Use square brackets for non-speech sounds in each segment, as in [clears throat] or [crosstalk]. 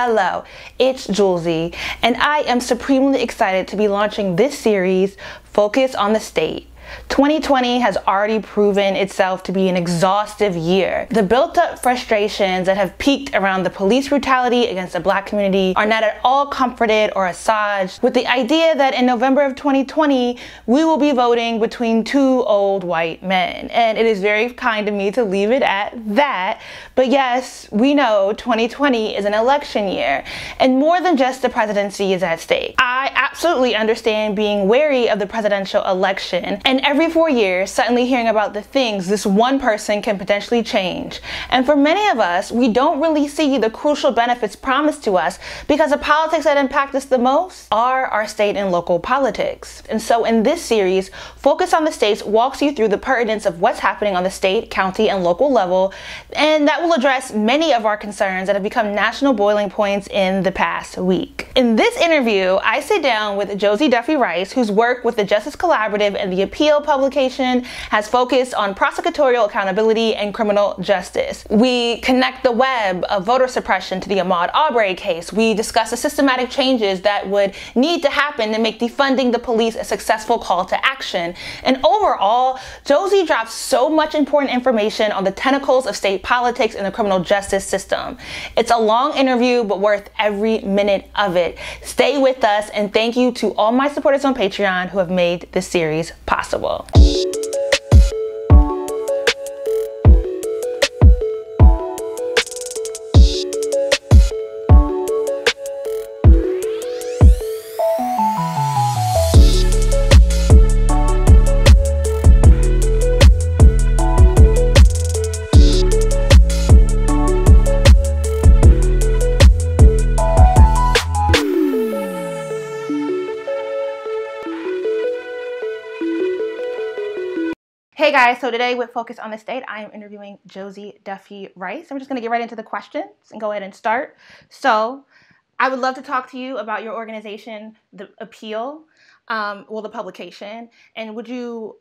Hello, it's Jouelzy, and I am supremely excited to be launching this series, Focus on the State. 2020 has already proven itself to be an exhaustive year. The built up frustrations that have peaked around the police brutality against the black community are not at all comforted or assuaged with the idea that in November of 2020, we will be voting between two old white men. And it is very kind of me to leave it at that. But yes, we know 2020 is an election year, and more than just the presidency is at stake. I absolutely understand being wary of the presidential election and every four years, suddenly hearing about the things this one person can potentially change. And for many of us, we don't really see the crucial benefits promised to us because the politics that impact us the most are our state and local politics. And so in this series, Focus on the States walks you through the pertinence of what's happening on the state, county, and local level, and that will address many of our concerns that have become national boiling points in the past week. In this interview, I sit down with Josie Duffy Rice, whose work with the Justice Collaborative and the Appeal publication has focused on prosecutorial accountability and criminal justice. We connect the web of voter suppression to the Ahmaud Arbery case. We discuss the systematic changes that would need to happen to make defunding the police a successful call to action. And overall, Josie drops so much important information on the tentacles of state politics and the criminal justice system. It's a long interview, but worth every minute of it. Stay with us, and thank you to all my supporters on Patreon who have made this series possible possible. Hey guys, so today with Focus on the State, I am interviewing Josie Duffy Rice. I'm just to get right into the questions and go ahead and start. So, I would love to talk to you about your organization, The Appeal, um, well, the publication, and would you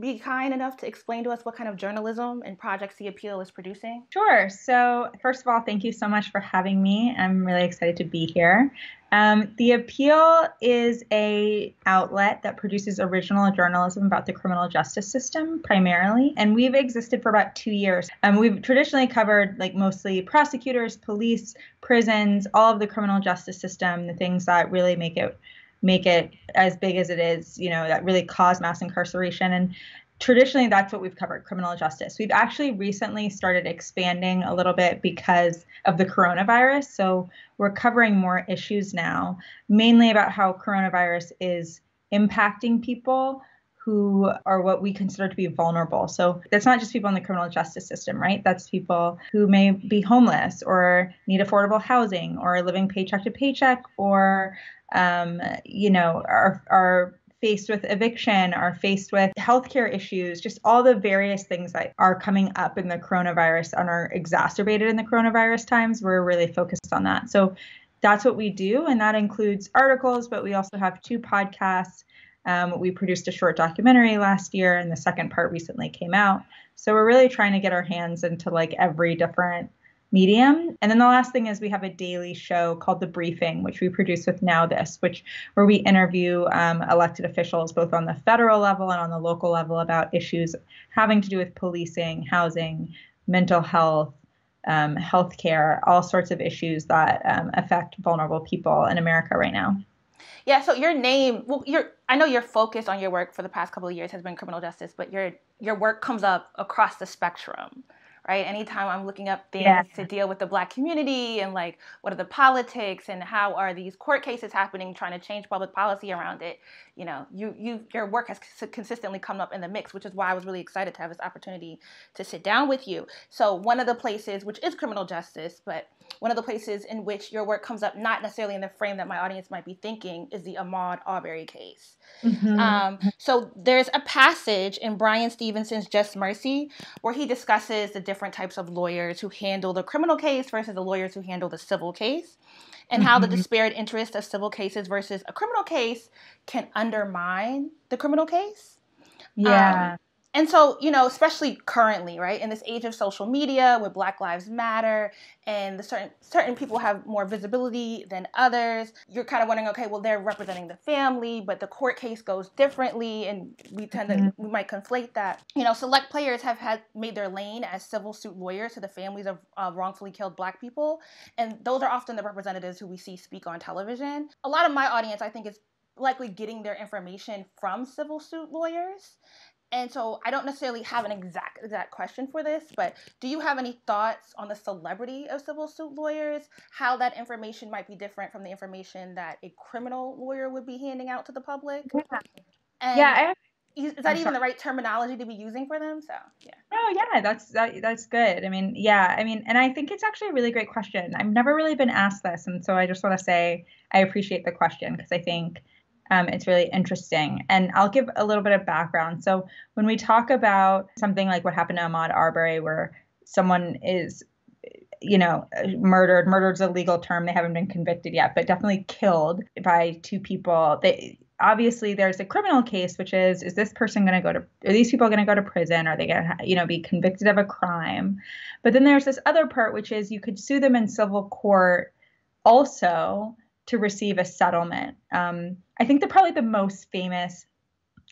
be kind enough to explain to us what kind of journalism and projects The Appeal is producing? Sure. So, first of all, thank you so much for having me. I'm really excited to be here. Um, the Appeal is a outlet that produces original journalism about the criminal justice system primarily, and we've existed for about two years. Um, we've traditionally covered like mostly prosecutors, police, prisons, all of the criminal justice system, the things that really make it make it as big as it is, you know, that really cause mass incarceration. And traditionally, that's what we've covered criminal justice. We've actually recently started expanding a little bit because of the coronavirus. So we're covering more issues now, mainly about how coronavirus is impacting people who are what we consider to be vulnerable. So that's not just people in the criminal justice system, right? That's people who may be homeless or need affordable housing or are living paycheck to paycheck or um, you know, are are faced with eviction, are faced with healthcare issues, just all the various things that are coming up in the coronavirus and are exacerbated in the coronavirus times. We're really focused on that. So that's what we do, and that includes articles, but we also have two podcasts. Um, we produced a short documentary last year, and the second part recently came out. So we're really trying to get our hands into like every different medium. And then the last thing is we have a daily show called The Briefing, which we produce with Now This, which where we interview um, elected officials both on the federal level and on the local level about issues having to do with policing, housing, mental health, um, healthcare, all sorts of issues that um, affect vulnerable people in America right now. Yeah, so your name, well, your I know your focus on your work for the past couple of years has been criminal justice, but your your work comes up across the spectrum right? Anytime I'm looking up things yeah. to deal with the black community and like what are the politics and how are these court cases happening, trying to change public policy around it, you know, you you your work has consistently come up in the mix, which is why I was really excited to have this opportunity to sit down with you. So one of the places, which is criminal justice, but one of the places in which your work comes up, not necessarily in the frame that my audience might be thinking, is the Ahmaud Arbery case. Mm-hmm. Um, so there's a passage in Bryan Stevenson's Just Mercy where he discusses the different types of lawyers who handle the criminal case versus the lawyers who handle the civil case, and mm-hmm. how the mm-hmm. disparate interest of civil cases versus a criminal case can undermine the criminal case. Yeah. Um, and so, you know, especially currently, right, in this age of social media with Black Lives Matter and the certain certain people have more visibility than others, you're kind of wondering, okay, well, they're representing the family, but the court case goes differently, and we tend mm-hmm. to we might conflate that. You know, select players have had made their lane as civil suit lawyers to the families of uh, wrongfully killed Black people, and those are often the representatives who we see speak on television. A lot of my audience, I think, is likely getting their information from civil suit lawyers and so I don't necessarily have an exact exact question for this, but do you have any thoughts on the celebrity of civil suit lawyers? How that information might be different from the information that a criminal lawyer would be handing out to the public? Yeah. And yeah. I, is that I'm even sorry. the right terminology to be using for them? So yeah. Oh yeah, that's that, that's good. I mean, yeah, I mean, and I think it's actually a really great question. I've never really been asked this, and so I just want to say I appreciate the question because I think um, it's really interesting. And I'll give a little bit of background. So when we talk about something like what happened to Ahmaud Arbery, where someone is you know, murdered. Murdered's a legal term. They haven't been convicted yet, but definitely killed by two people. They obviously there's a criminal case, which is is this person going to go to? Are these people going to go to prison? Are they going to you know be convicted of a crime? But then there's this other part, which is you could sue them in civil court also to receive a settlement. Um, I think the probably the most famous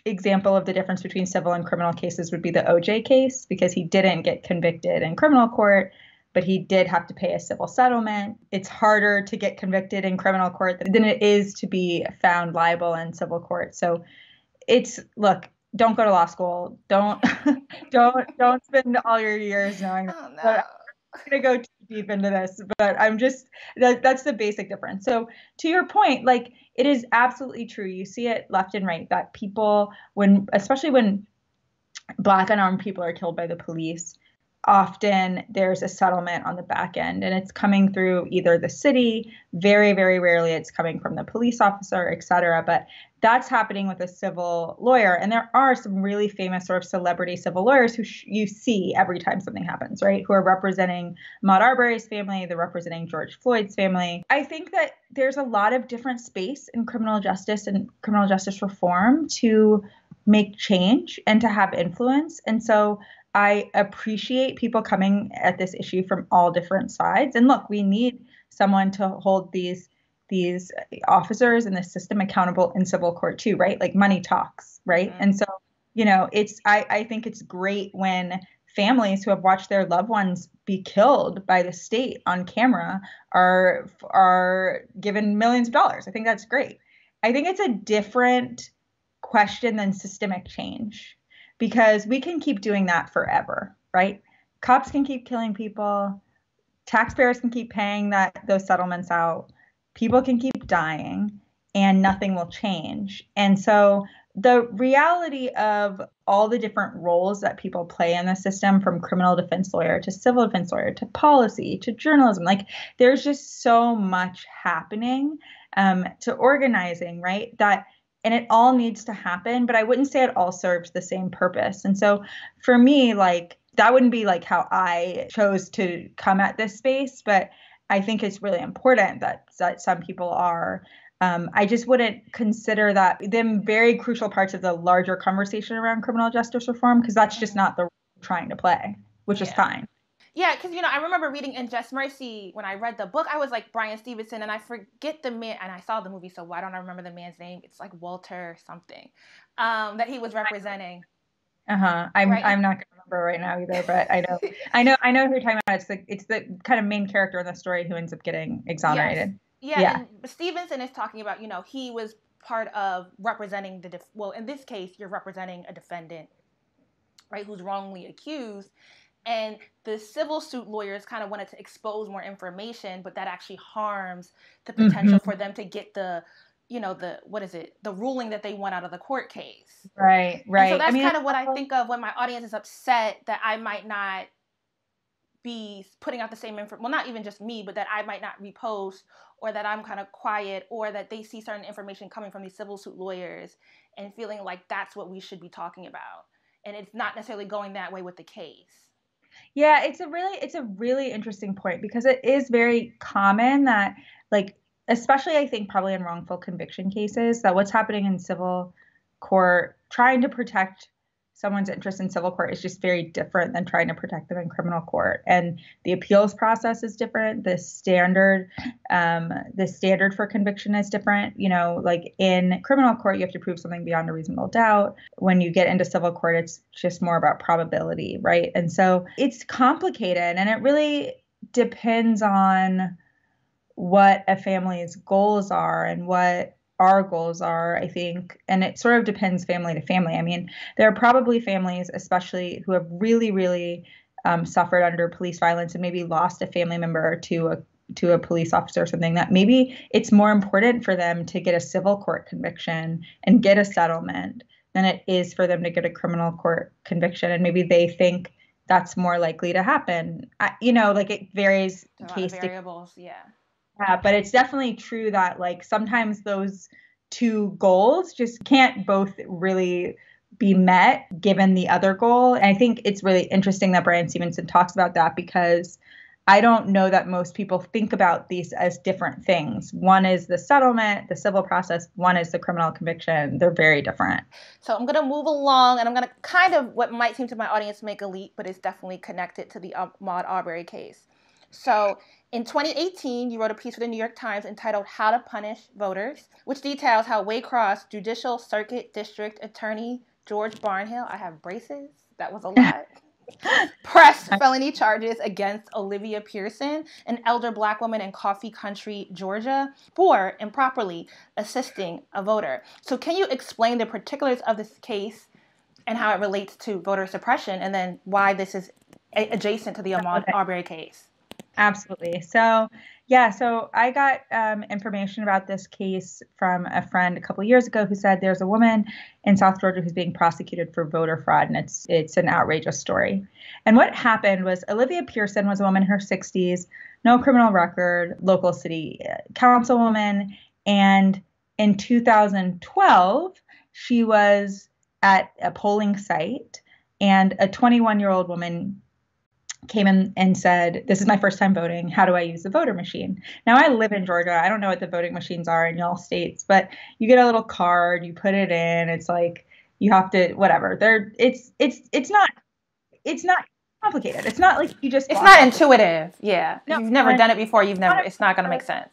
example of the difference between civil and criminal cases would be the OJ case because he didn't get convicted in criminal court, but he did have to pay a civil settlement. It's harder to get convicted in criminal court than it is to be found liable in civil court. So it's look, don't go to law school. Don't [laughs] don't don't spend all your years knowing. Oh, no. I'm gonna go too deep into this, but I'm just that that's the basic difference. So to your point, like it is absolutely true. You see it left and right that people, when especially when black unarmed people are killed by the police, often there's a settlement on the back end and it's coming through either the city very very rarely it's coming from the police officer et cetera but that's happening with a civil lawyer and there are some really famous sort of celebrity civil lawyers who sh- you see every time something happens right who are representing Ahmaud Arbery's family they're representing George Floyd's family. I think that there's a lot of different space in criminal justice and criminal justice reform to make change and to have influence and so I appreciate people coming at this issue from all different sides. And look, we need someone to hold these these officers and the system accountable in civil court too, right? Like money talks, right? Mm-hmm. And so, you know, it's I, I think it's great when families who have watched their loved ones be killed by the state on camera are are given millions of dollars. I think that's great. I think it's a different question than systemic change because we can keep doing that forever, right? Cops can keep killing people, taxpayers can keep paying that those settlements out, people can keep dying, and nothing will change. And so the reality of all the different roles that people play in the system from criminal defense lawyer to civil defense lawyer to policy to journalism like there's just so much happening um, to organizing right that and it all needs to happen but i wouldn't say it all serves the same purpose and so for me like that wouldn't be like how i chose to come at this space but i think it's really important that that some people are um, I just wouldn't consider that them very crucial parts of the larger conversation around criminal justice reform because that's just not the role trying to play, which yeah. is fine. Yeah, because you know, I remember reading in Just Mercy when I read the book. I was like Bryan Stevenson, and I forget the man, and I saw the movie, so why don't I remember the man's name? It's like Walter something um, that he was representing. Uh huh. I'm right? I'm not gonna remember right now either, but I know I know I know who you're talking about. It's the it's the kind of main character in the story who ends up getting exonerated. Yes. Yeah, yeah. And Stevenson is talking about you know he was part of representing the def- well in this case you're representing a defendant right who's wrongly accused and the civil suit lawyers kind of wanted to expose more information but that actually harms the potential mm-hmm. for them to get the you know the what is it the ruling that they want out of the court case right right and so that's I mean, kind of what i think of when my audience is upset that i might not be putting out the same info. well not even just me but that i might not repost or that i'm kind of quiet or that they see certain information coming from these civil suit lawyers and feeling like that's what we should be talking about and it's not necessarily going that way with the case yeah, it's a really it's a really interesting point because it is very common that like especially I think probably in wrongful conviction cases that what's happening in civil court trying to protect someone's interest in civil court is just very different than trying to protect them in criminal court. And the appeals process is different. The standard um, the standard for conviction is different. You know like in criminal court you have to prove something beyond a reasonable doubt. When you get into civil court it's just more about probability right? And so it's complicated and it really depends on what a family's goals are and what our goals are, I think, and it sort of depends family to family. I mean, there are probably families, especially who have really, really um, suffered under police violence and maybe lost a family member to a to a police officer or something that maybe it's more important for them to get a civil court conviction and get a settlement than it is for them to get a criminal court conviction. And maybe they think that's more likely to happen. I, you know like it varies case variables to, yeah yeah, but it's definitely true that like sometimes those two goals just can't both really be met given the other goal. And I think it's really interesting that Bryan Stevenson talks about that because I don't know that most people think about these as different things. One is the settlement, the civil process, one is the criminal conviction. They're very different. So I'm going to move along and I'm going to kind of what might seem to my audience make a leap, but it's definitely connected to the um, Ahmaud Arbery case. So in 2018, you wrote a piece for the New York Times entitled How to Punish Voters, which details how Waycross Judicial Circuit District Attorney George Barnhill, I have braces, that was a [laughs] lot, pressed felony charges against Olivia Pearson, an elder black woman in Coffee County, Georgia, for improperly assisting a voter. So, can you explain the particulars of this case and how it relates to voter suppression, and then why this is adjacent to the Ahmaud Arbery case? Absolutely. So, yeah, so I got um, information about this case from a friend a couple years ago who said there's a woman in South Georgia who's being prosecuted for voter fraud, and it's it's an outrageous story. And what happened was Olivia Pearson was a woman in her 60s, no criminal record, local city uh, councilwoman, and in 2012 she was at a polling site, and a 21 year old woman came in and said, This is my first time voting. How do I use the voter machine? Now, I live in Georgia. I don't know what the voting machines are in y'all states, but you get a little card, you put it in. It's like you have to, whatever. There, it's, it's, it's not, it's not complicated. It's not like you just, it's not intuitive. Yeah. No, you've never done it before. You've never, it's not going to make sense.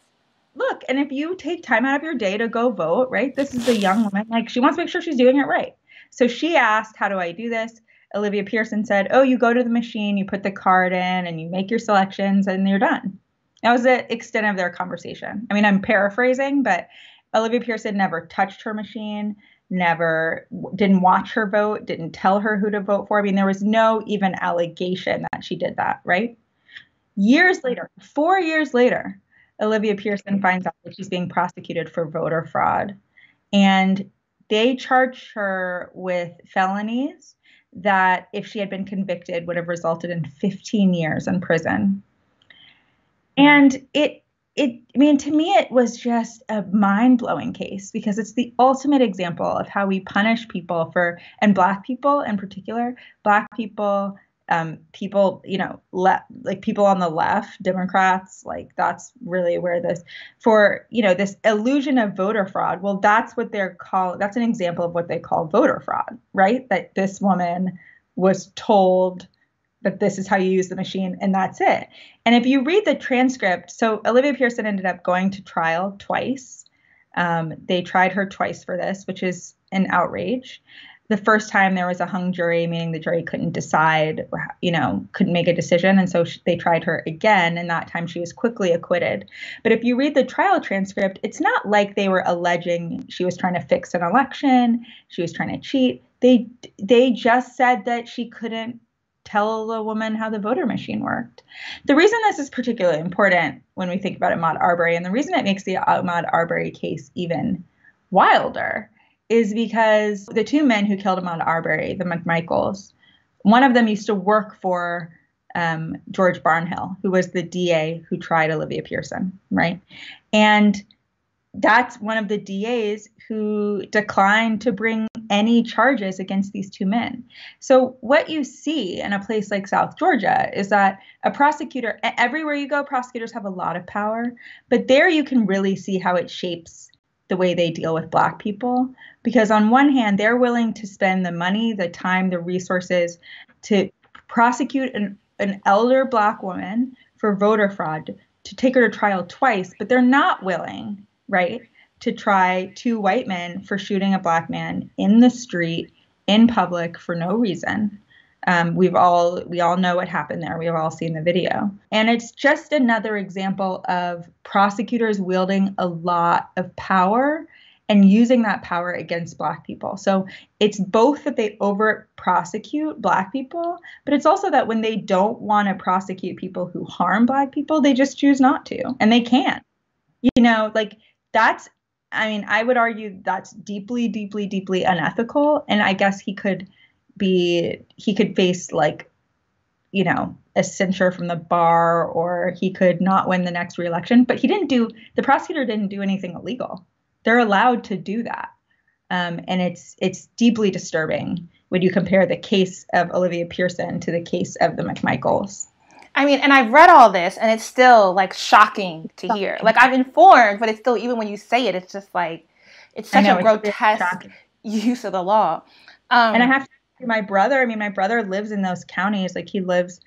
Look, and if you take time out of your day to go vote, right? This is a young woman. Like she wants to make sure she's doing it right. So she asked, How do I do this? Olivia Pearson said, Oh, you go to the machine, you put the card in, and you make your selections, and you're done. That was the extent of their conversation. I mean, I'm paraphrasing, but Olivia Pearson never touched her machine, never didn't watch her vote, didn't tell her who to vote for. I mean, there was no even allegation that she did that, right? Years mm-hmm. later, four years later, Olivia Pearson finds out that she's being prosecuted for voter fraud. And they charge her with felonies that if she had been convicted would have resulted in 15 years in prison. And it it I mean to me it was just a mind-blowing case because it's the ultimate example of how we punish people for and black people in particular, black people um, people, you know, le- like people on the left, Democrats, like that's really where this, for, you know, this illusion of voter fraud. Well, that's what they're called. That's an example of what they call voter fraud, right? That this woman was told that this is how you use the machine and that's it. And if you read the transcript, so Olivia Pearson ended up going to trial twice. Um, they tried her twice for this, which is an outrage the first time there was a hung jury, meaning the jury couldn't decide, you know, couldn't make a decision. And so they tried her again. And that time she was quickly acquitted. But if you read the trial transcript, it's not like they were alleging she was trying to fix an election, she was trying to cheat. They, they just said that she couldn't tell a woman how the voter machine worked. The reason this is particularly important when we think about Ahmaud Arbery, and the reason it makes the Ahmaud Arbery case even wilder, is because the two men who killed Ahmaud Arbery, the McMichaels, one of them used to work for um, George Barnhill, who was the DA who tried Olivia Pearson, right? And that's one of the DAs who declined to bring any charges against these two men. So, what you see in a place like South Georgia is that a prosecutor, everywhere you go, prosecutors have a lot of power, but there you can really see how it shapes the way they deal with black people because on one hand they're willing to spend the money the time the resources to prosecute an, an elder black woman for voter fraud to take her to trial twice but they're not willing right to try two white men for shooting a black man in the street in public for no reason um, we've all we all know what happened there. We've all seen the video, and it's just another example of prosecutors wielding a lot of power and using that power against black people. So it's both that they over prosecute black people, but it's also that when they don't want to prosecute people who harm black people, they just choose not to, and they can't. You know, like that's I mean, I would argue that's deeply, deeply, deeply unethical. And I guess he could be he could face like you know a censure from the bar or he could not win the next reelection but he didn't do the prosecutor didn't do anything illegal they're allowed to do that um, and it's it's deeply disturbing when you compare the case of olivia pearson to the case of the mcmichaels I mean, and I've read all this, and it's still like shocking to hear. Like I'm informed, but it's still even when you say it, it's just like it's such know, a grotesque use of the law. Um, and I have to my brother, I mean, my brother lives in those counties. Like he lives,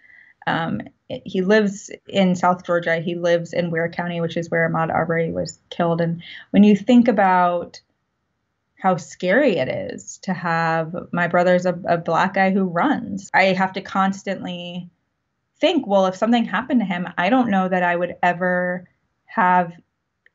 um, he lives in South Georgia. He lives in Ware County, which is where Ahmaud Arbery was killed. And when you think about how scary it is to have my brother's a, a black guy who runs, I have to constantly think, well, if something happened to him, I don't know that I would ever have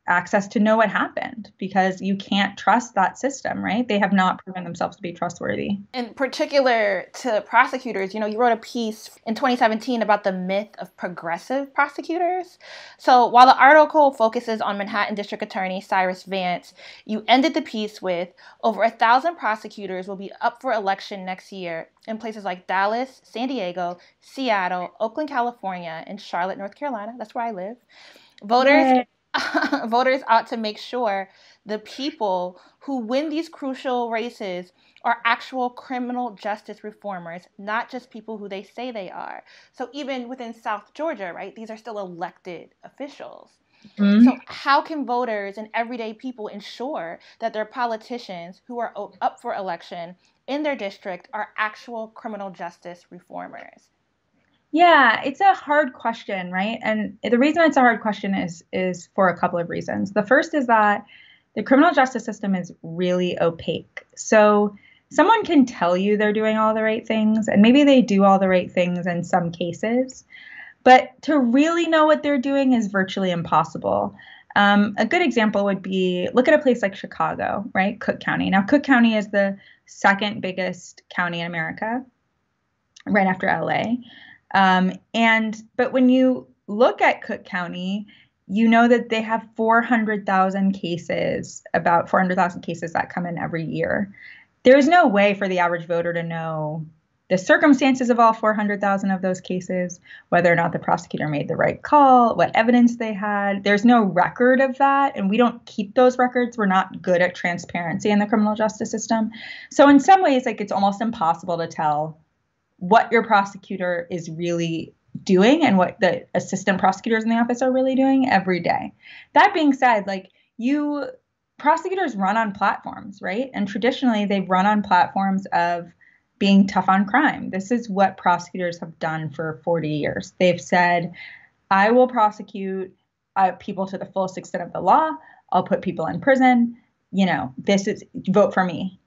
access to know what happened because you can't trust that system, right? They have not proven themselves to be trustworthy. In particular to prosecutors, you know, you wrote a piece in 2017 about the myth of progressive prosecutors. So while the article focuses on Manhattan District Attorney Cyrus Vance, you ended the piece with over a thousand prosecutors will be up for election next year in places like Dallas, San Diego, Seattle, Oakland, California, and Charlotte, North Carolina. That's where I live. Voters [laughs] voters ought to make sure the people who win these crucial races are actual criminal justice reformers, not just people who they say they are. So even within South Georgia, right, these are still elected officials. Mm-hmm. So, how can voters and everyday people ensure that their politicians who are up for election in their district are actual criminal justice reformers? Yeah, it's a hard question, right? And the reason it's a hard question is is for a couple of reasons. The first is that the criminal justice system is really opaque. So someone can tell you they're doing all the right things, and maybe they do all the right things in some cases, but to really know what they're doing is virtually impossible. Um, a good example would be look at a place like Chicago, right? Cook County. Now, Cook County is the second biggest county in America, right after LA. Um, and but when you look at Cook County, you know that they have 400,000 cases, about 400,000 cases that come in every year. There is no way for the average voter to know the circumstances of all 400,000 of those cases, whether or not the prosecutor made the right call, what evidence they had. There's no record of that, and we don't keep those records. We're not good at transparency in the criminal justice system. So, in some ways, like it's almost impossible to tell what your prosecutor is really doing and what the assistant prosecutors in the office are really doing every day. That being said, like you prosecutors run on platforms, right? And traditionally they run on platforms of being tough on crime. This is what prosecutors have done for 40 years. They've said, I will prosecute uh, people to the fullest extent of the law. I'll put people in prison. You know, this is vote for me.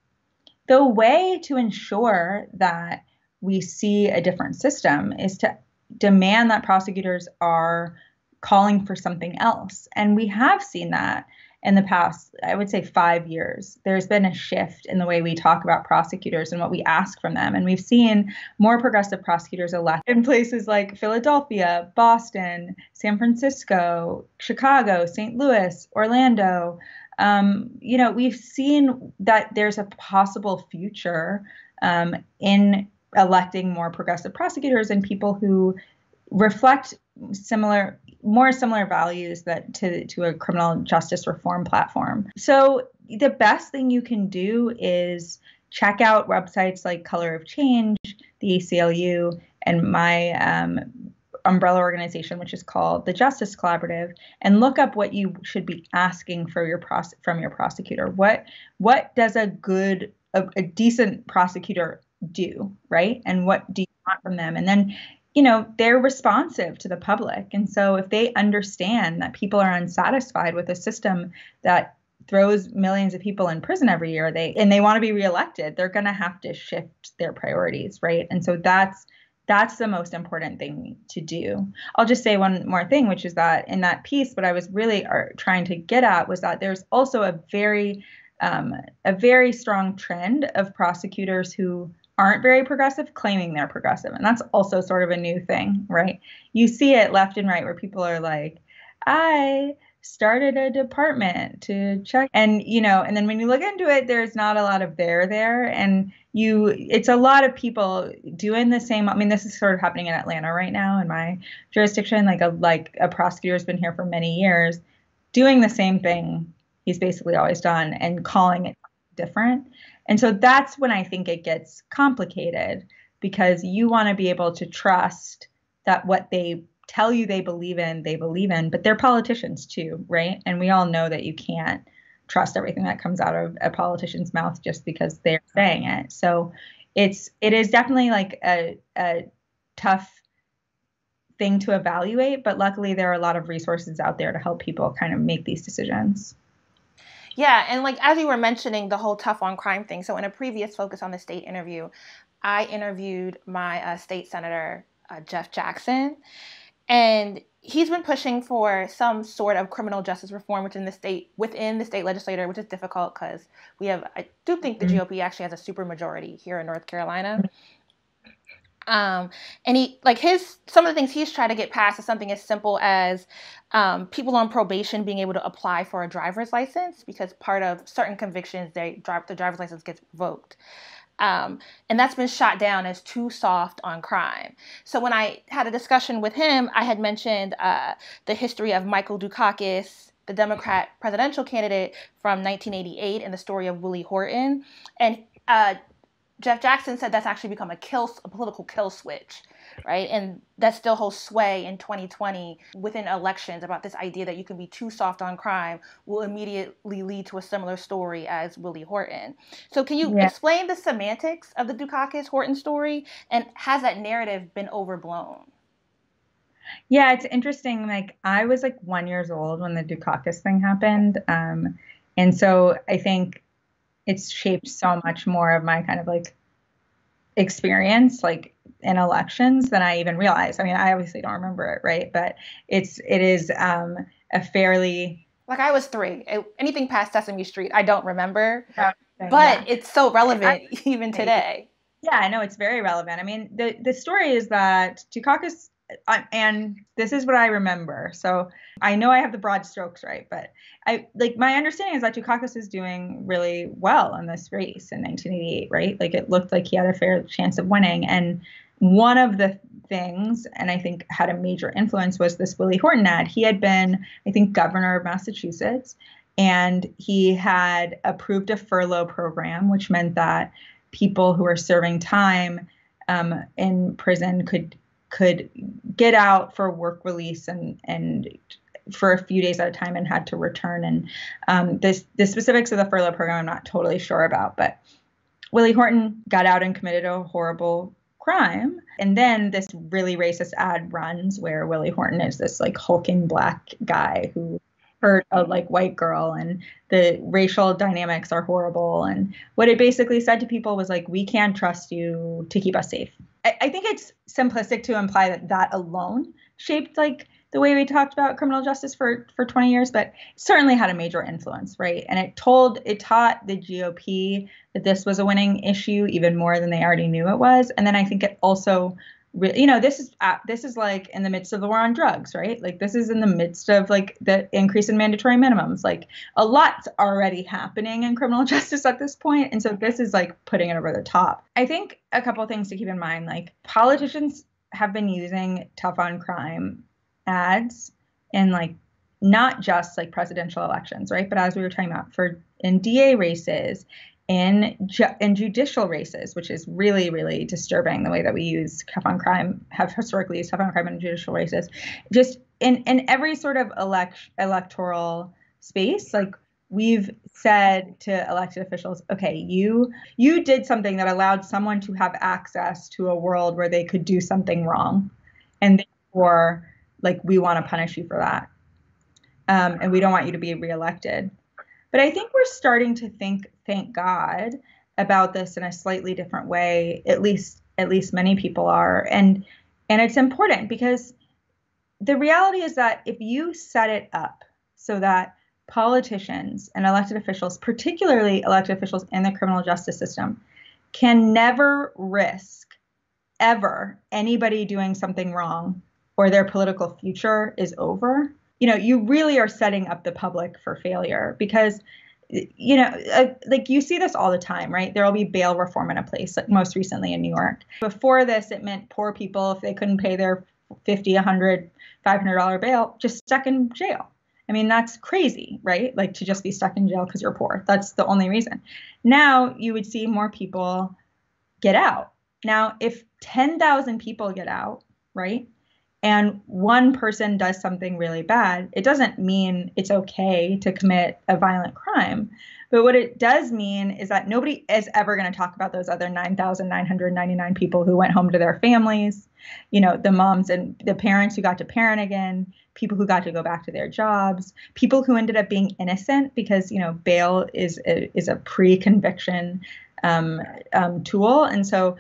The way to ensure that we see a different system is to demand that prosecutors are calling for something else. And we have seen that in the past, I would say five years. There's been a shift in the way we talk about prosecutors and what we ask from them. And we've seen more progressive prosecutors elected in places like Philadelphia, Boston, San Francisco, Chicago, St. Louis, Orlando. Um, you know, we've seen that there's a possible future um, in electing more progressive prosecutors and people who reflect similar more similar values that to to a criminal justice reform platform. So the best thing you can do is check out websites like Color of Change, the ACLU, and my um, umbrella organization which is called the Justice Collaborative and look up what you should be asking for your pros- from your prosecutor. What what does a good a, a decent prosecutor do, right? And what do you want from them? And then you know they're responsive to the public and so if they understand that people are unsatisfied with a system that throws millions of people in prison every year they and they want to be reelected they're going to have to shift their priorities right and so that's that's the most important thing to do i'll just say one more thing which is that in that piece what i was really trying to get at was that there's also a very um, a very strong trend of prosecutors who aren't very progressive claiming they're progressive. And that's also sort of a new thing right? You see it left and right where people are like i started a department to check and you know and then when you look into it there's not a lot of there there. And you it's a lot of people doing the same i mean this is sort of happening in atlanta right now in my jurisdiction like a like a prosecutor's been here for many years doing the same thing he's basically always done and calling it different and so that's when i think it gets complicated because you want to be able to trust that what they tell you they believe in, they believe in, but they're politicians too, right? And we all know that you can't trust everything that comes out of a politician's mouth just because they're saying it. So it's it is definitely like a, a tough thing to evaluate, but luckily there are a lot of resources out there to help people kind of make these decisions. Yeah, and like as you were mentioning the whole tough on crime thing. So in a previous focus on the state interview, I interviewed my uh, state senator uh, Jeff Jackson, and he's been pushing for some sort of criminal justice reform within the state within the state legislature, which is difficult because we have I do think the mm-hmm. GOP actually has a super majority here in North Carolina. Um, and he like his some of the things he's trying to get past is something as simple as um, people on probation being able to apply for a driver's license because part of certain convictions they drive the driver's license gets revoked. Um, and that's been shot down as too soft on crime. So when I had a discussion with him, I had mentioned uh, the history of Michael Dukakis, the Democrat presidential candidate from 1988, and the story of Willie Horton. And uh, Jeff Jackson said that's actually become a kill, a political kill switch right? And that still holds sway in 2020 within elections about this idea that you can be too soft on crime will immediately lead to a similar story as Willie Horton. So, can you yeah. explain the semantics of the Dukakis Horton story and has that narrative been overblown? Yeah, it's interesting. Like, I was like one years old when the Dukakis thing happened. Um, and so I think it's shaped so much more of my kind of like experience. Like, in elections than I even realized. I mean, I obviously don't remember it, right? But it's it is um, a fairly like I was three. It, anything past Sesame Street, I don't remember, but yeah. it's so relevant I, [laughs] even today. Yeah, I know it's very relevant. I mean, the the story is that Dukakis and this is what I remember. So I know I have the broad strokes right, but I like my understanding is that Dukakis is doing really well in this race in 1988, right? Like it looked like he had a fair chance of winning, and one of the things, and I think had a major influence, was this Willie Horton ad. He had been, I think, governor of Massachusetts, and he had approved a furlough program, which meant that people who were serving time um, in prison could could get out for work release and and for a few days at a time and had to return. And um, this the specifics of the furlough program I'm not totally sure about, but Willie Horton got out and committed a horrible crime. And then this really racist ad runs where Willie Horton is this like hulking black guy who hurt a like white girl and the racial dynamics are horrible. And what it basically said to people was like, we can't trust you to keep us safe. I, think it's simplistic to imply that that alone shaped like the way we talked about criminal justice for for 20 years, but certainly had a major influence, right? And it told it taught the GOP that this was a winning issue even more than they already knew it was. And then I think it also you know this is uh, this is like in the midst of the war on drugs right? Like this is in the midst of like the increase in mandatory minimums. Like a lot's already happening in criminal [laughs] justice at this point and so this is like putting it over the top. I think a couple things to keep in mind like politicians have been using tough on crime ads in like not just like presidential elections, right? But as we were talking about for in DA races in ju- in judicial races, which is really really disturbing the way that we use tough on crime have historically used tough on crime in judicial races. Just in in every sort of elect electoral space, like we've said to elected officials, okay, you you did something that allowed someone to have access to a world where they could do something wrong, and therefore, like we want to punish you for that, um, and we don't want you to be reelected. But I think we're starting to think, thank God, about this in a slightly different way. At least, at least many people are, and and it's important because the reality is that if you set it up so that politicians and elected officials, particularly elected officials in the criminal justice system, can never risk ever anybody doing something wrong or their political future is over you know you really are setting up the public for failure because you know uh, like you see this all the time right? There will be bail reform in a place like most recently in new york. Before this it meant poor people if they couldn't pay their 50 100 500 dollar bail just stuck in jail. I mean that's crazy right? Like to just be stuck in jail because you're poor. That's the only reason. Now you would see more people get out. Now if 10,000 people get out right and one person does something really bad, it doesn't mean it's okay to commit a violent crime. But what it does mean is that nobody is ever going to talk about those other 9,999 people who went home to their families, you know, the moms and the parents who got to parent again, people who got to go back to their jobs, people who ended up being innocent because, you know, bail is a, is a pre-conviction um, um, tool. And so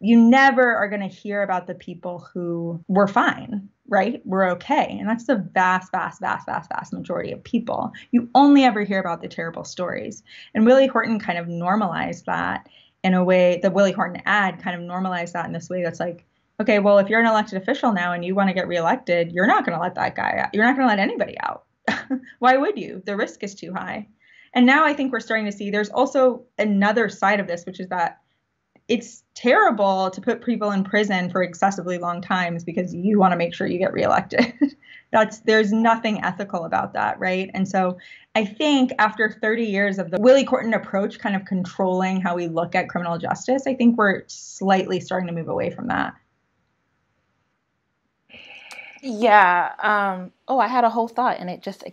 you never are going to hear about the people who were fine, right? We're okay. And that's the vast, vast, vast, vast, vast majority of people. You only ever hear about the terrible stories. And Willie Horton kind of normalized that in a way, the Willie Horton ad kind of normalized that in this way that's like, okay, well, if you're an elected official now and you want to get reelected, you're not going to let that guy out. You're not going to let anybody out. [laughs] Why would you? The risk is too high. And now I think we're starting to see there's also another side of this, which is that it's terrible to put people in prison for excessively long times because you want to make sure you get reelected. [laughs] That's there's nothing ethical about that, right? And so I think after 30 years of the Willie Horton approach kind of controlling how we look at criminal justice, I think we're slightly starting to move away from that. Yeah. Um, oh, I had a whole thought and it just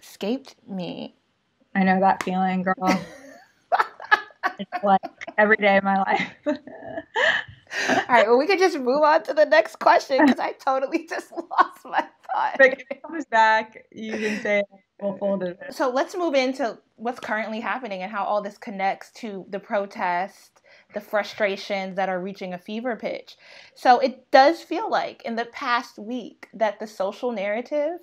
escaped me. I know that feeling, girl. [laughs] it's [laughs] like every day of my life. [laughs] All right, well, we could just move on to the next question because I totally [laughs] just lost my thought. If it comes back, you can say we'll fold it. So let's move into what's currently happening and how all this connects to the protest, the frustrations that are reaching a fever pitch. So it does feel like in the past week that the social narrative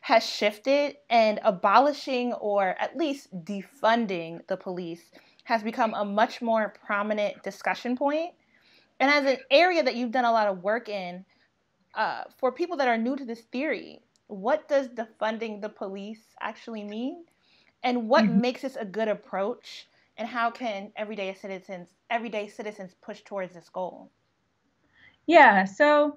has shifted and abolishing or at least defunding the police has become a much more prominent discussion point. And as an area that you've done a lot of work in, uh, for people that are new to this theory, what does defunding the police actually mean? And what mm-hmm. makes this a good approach? And how can everyday citizens everyday citizens push towards this goal? Yeah, so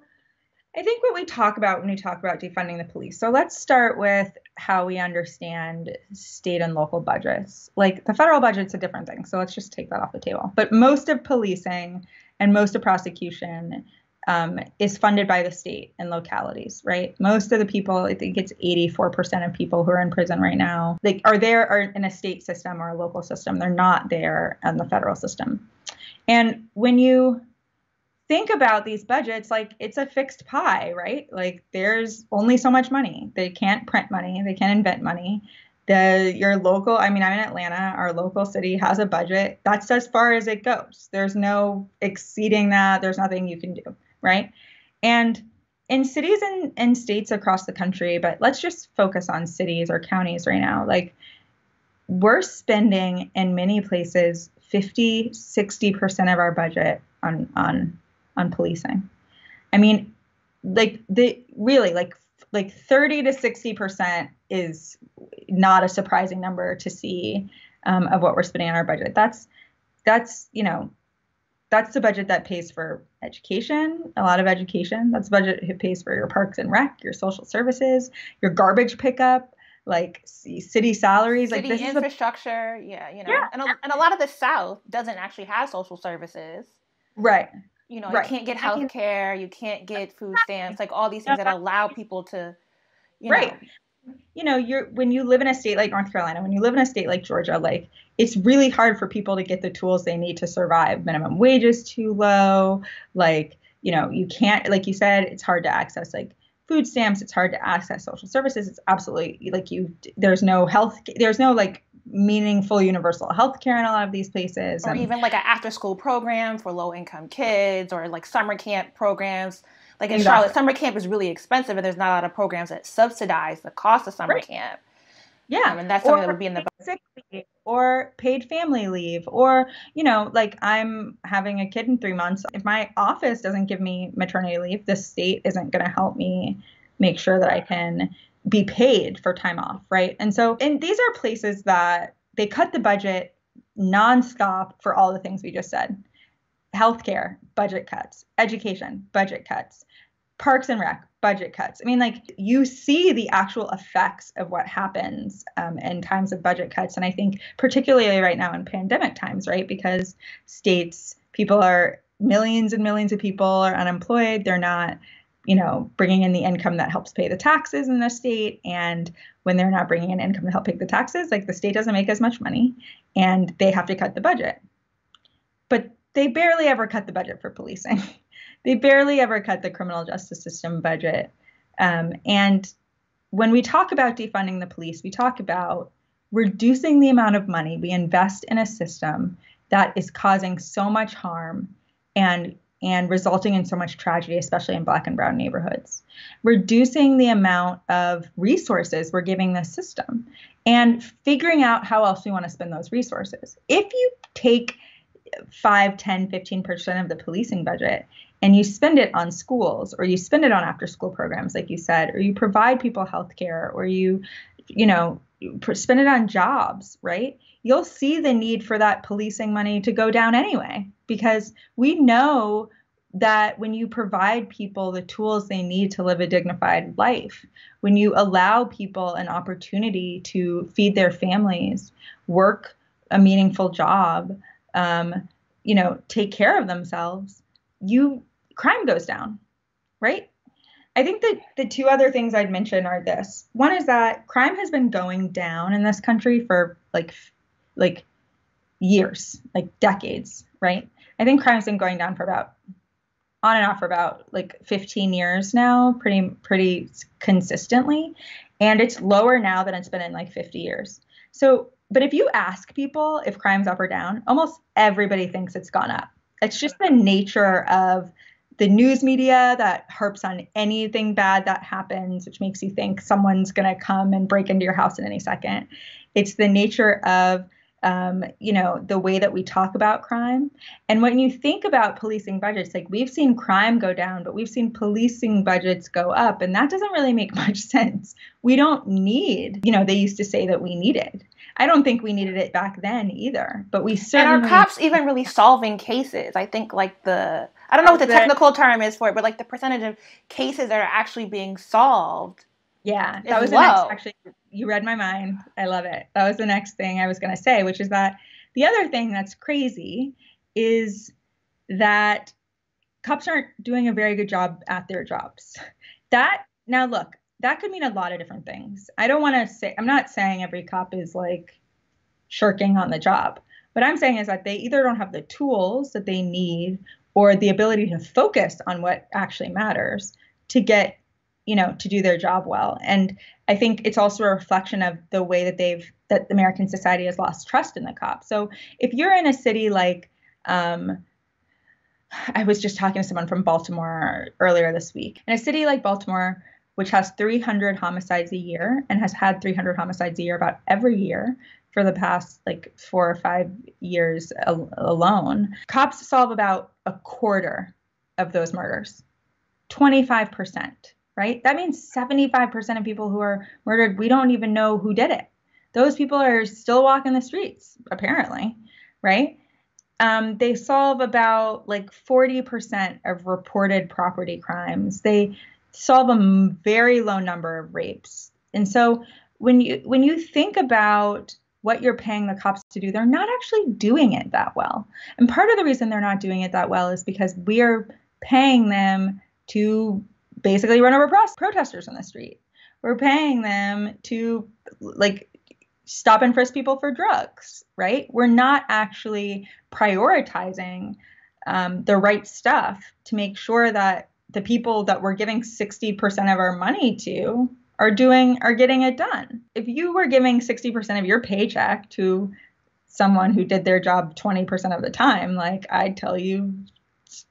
I think what we talk about when we talk about defunding the police. So let's start with how we understand state and local budgets. Like the federal budget's a different thing. So let's just take that off the table. But most of policing and most of prosecution um, is funded by the state and localities, right? Most of the people, I think it's 84% of people who are in prison right now, they are there are in a state system or a local system. They're not there in the federal system. And when you think about these budgets like it's a fixed pie, right? Like there's only so much money. They can't print money, they can't invent money. The your local, I mean, I'm in Atlanta, our local city has a budget. That's as far as it goes. There's no exceeding that. There's nothing you can do, right? And in cities and, states across the country, but let's just focus on cities or counties right now. Like we're spending in many places 50, 60% of our budget on on on policing. I mean, like the really like like 30 to 60 percent is not a surprising number to see um, of what we're spending on our budget. That's that's you know that's the budget that pays for education, a lot of education. That's the budget that pays for your parks and rec, your social services, your garbage pickup, like city salaries, city like this infrastructure. Is a, yeah, you know, yeah. and a, and a lot of the South doesn't actually have social services. Right. You know, right. you can't get health care, you can't get food stamps, like all these things that allow people to, you right. know, you know, you're when you live in a state like North Carolina, when you live in a state like Georgia, like it's really hard for people to get the tools they need to survive. Minimum wage is too low. Like, you know, you can't, like you said, it's hard to access like food stamps. It's hard to access social services. It's absolutely like you, there's no health, there's no like meaningful universal health care in a lot of these places. Or and, even like an after school program for low income kids or like summer camp programs like in exactly. Charlotte, summer camp is really expensive, and there's not a lot of programs that subsidize the cost of summer right. camp. Yeah, um, and that's something or that would be in the sick leave or paid family leave, or you know, like I'm having a kid in three months. If my office doesn't give me maternity leave, the state isn't going to help me make sure that I can be paid for time off, right? And so, and these are places that they cut the budget nonstop for all the things we just said healthcare budget cuts education budget cuts Parks and Rec budget cuts. I mean, like you see the actual effects of what happens um, in times of budget cuts, and I think particularly right now in pandemic times, right? Because states, people are millions and millions of people are unemployed. They're not, you know, bringing in the income that helps pay the taxes in the state, and when they're not bringing in income to help pay the taxes, like the state doesn't make as much money, and they have to cut the budget. But they barely ever cut the budget for policing. [laughs] they barely ever cut the criminal justice system budget. Um, and when we talk about defunding the police, we talk about reducing the amount of money we invest in a system that is causing so much harm and and resulting in so much tragedy, especially in black and brown neighborhoods. Reducing the amount of resources we're giving the system and figuring out how else we want to spend those resources. If you take 5, 10, 15% of the policing budget and you spend it on schools or you spend it on after school programs like you said or you provide people health care or you you know spend it on jobs right you'll see the need for that policing money to go down anyway because we know that when you provide people the tools they need to live a dignified life when you allow people an opportunity to feed their families work a meaningful job um, you know, take care of themselves, you crime goes down, right? I think that the two other things I'd mention are this. One is that crime has been going down in this country for like like years, like decades, right? I think crime's been going down for about on and off for about like 15 years now, pretty pretty consistently, and it's lower now than it's been in like 50 years. So but if you ask people if crime's up or down, almost everybody thinks it's gone up. It's just the nature of the news media that harps on anything bad that happens, which makes you think someone's going to come and break into your house in any second. It's the nature of um, you know, the way that we talk about crime. And when you think about policing budgets, like we've seen crime go down, but we've seen policing budgets go up, and that doesn't really make [laughs] much sense. We don't need, you know, they used to say that we needed. I don't think we needed it back then either, but we certainly. And are cops even really solving cases? I think like the I don't know what the technical term is for it, but like the percentage of cases that are actually being solved. Yeah, that was low. the next actually you read my mind. I love it. That was the next thing I was going to say, which is that the other thing that's crazy is that cops aren't doing a very good job at their jobs. That now look, that could mean a lot of different things. I don't want to say I'm not saying every cop is like shirking on the job. What I'm saying is that they either don't have the tools that they need or the ability to focus on what actually matters to get you know to do their job well. And i think it's also a reflection of the way that they've that american society has lost trust in the cops. So if you're in a city like um, i was just talking to someone from baltimore earlier this week. In a city like baltimore which has 300 homicides a year and has had 300 homicides a year about every year for the past like four or five years al- alone cops solve about a quarter of those murders. 25% right? That means 75% of people who are murdered, we don't even know who did it. Those people are still walking the streets, apparently, right? Um, they solve about like 40% of reported property crimes. They solve a very low number of rapes. And so when you when you think about what you're paying the cops to do, they're not actually doing it that well. And part of the reason they're not doing it that well is because we're paying them to basically run over protesters on the street. We're paying them to like stop and frisk people for drugs, right? We're not actually prioritizing um, the right stuff to make sure that the people that we're giving 60% of our money to are doing are getting it done. If you were giving 60% of your paycheck to someone who did their job 20% of the time, like I'd tell you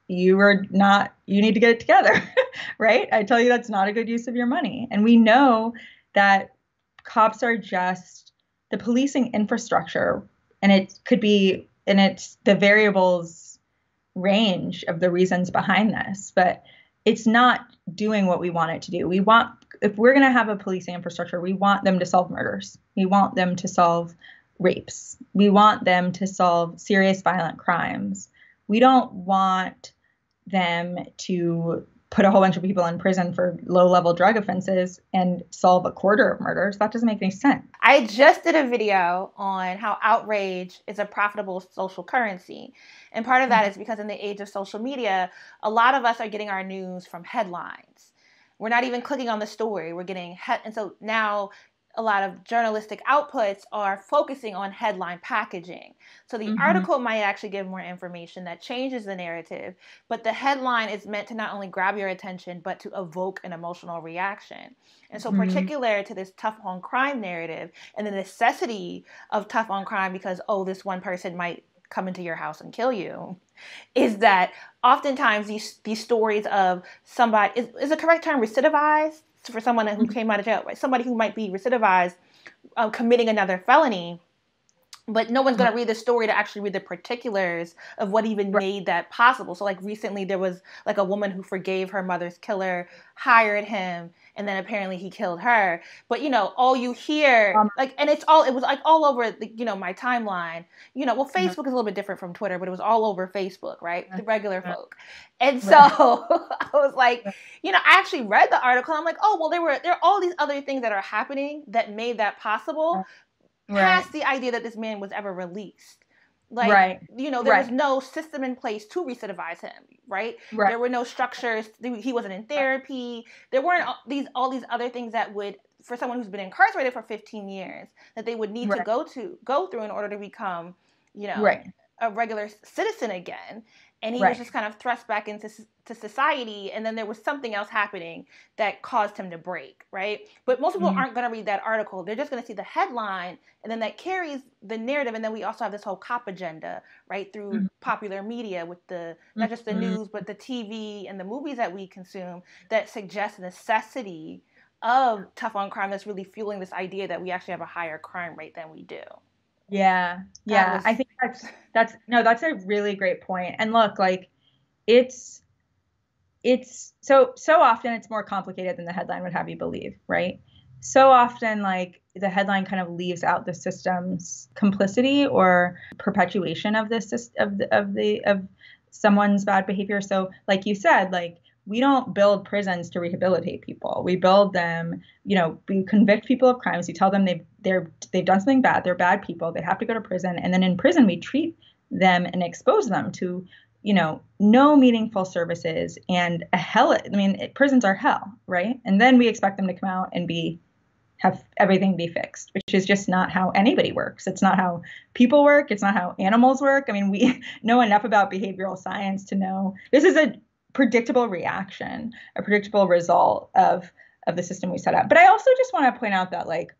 you are not you need to get it together, [laughs] right? I tell you that's not a good use of your money. And we know that cops are just the policing infrastructure and it could be and it's the variables range of the reasons behind this, but it's not doing what we want it to do. We want if we're going to have a policing infrastructure, we want them to solve murders. We want them to solve rapes. We want them to solve serious violent crimes. We don't want them to put a whole bunch of people in prison for low level drug offenses and solve a quarter of murders. That doesn't make any sense. I just did a video on how outrage is a profitable social currency. And part of that mm-hmm. because in the age of social media, a lot of us are getting our news from headlines. We're not even clicking on the story. We're getting he- and so now a lot of journalistic outputs are focusing on headline packaging. So the mm-hmm. article might actually give more information that changes the narrative, but the headline is meant to not only grab your attention, but to evoke an emotional reaction. And so, mm-hmm. particular to this tough on crime narrative and the necessity of tough on crime because, oh, this one person might come into your house and kill you, is that oftentimes these, these stories of somebody, is, is the correct term recidivized? For someone who mm-hmm. came out of jail, somebody who might be recidivized, uh, committing another felony. But no one's going to mm-hmm. read the story to actually read the particulars of what even right. made that possible. So, like recently, there was like a woman who forgave her mother's killer, hired him, and then apparently he killed her. But you know, all you hear, um, like, and it's all it was like all over, the, you know, my timeline. You know, well, mm-hmm. Facebook is a little bit different from Twitter, but it was all over Facebook, right? The regular folk. And so [laughs] I was like, you know, I actually read the article. I'm like, oh, well, there were there are all these other things that are happening that made that possible, right. past the idea that this man was ever released. Like, right. you know, there right. was no system in place to recidivize him, right? right? There were no structures. He wasn't in therapy. There weren't all these all these other things that would, for someone who's been incarcerated for 15 years, that they would need to go to go through in order to become, you know, right. a regular citizen again and he right. was just kind of thrust back into to society and then there was something else happening that caused him to break right but most people mm-hmm. aren't going to read that article they're just going to see the headline and then that carries the narrative and then we also have this whole cop agenda right through mm-hmm. popular media with the not just the mm-hmm. news but the tv and the movies that we consume that suggest necessity of tough on crime that's really fueling this idea that we actually have a higher crime rate than we do yeah. Yeah. Was... I think that's [laughs] that's no, that's a really great point. And look, like it's it's so so often it's more complicated than the headline would have you believe, right? So often like the headline kind of leaves out the system's complicity or perpetuation of this of the, of the of someone's bad behavior. So like you said, like we don't build prisons to rehabilitate people. We build them, you know, we convict people of crimes. We tell them they've they're they've done something bad. They're bad people. They have to go to prison. And then in prison, we treat them and expose them to, you know, no meaningful services and a hell. I mean, it, prisons are hell, right? And then we expect them to come out and be have everything be fixed, which is just not how anybody works. It's not how people work. It's not how animals work. I mean, we [laughs] know enough about behavioral science to know this is a predictable reaction, a predictable result of of the system we set up. But I also just want to point out that like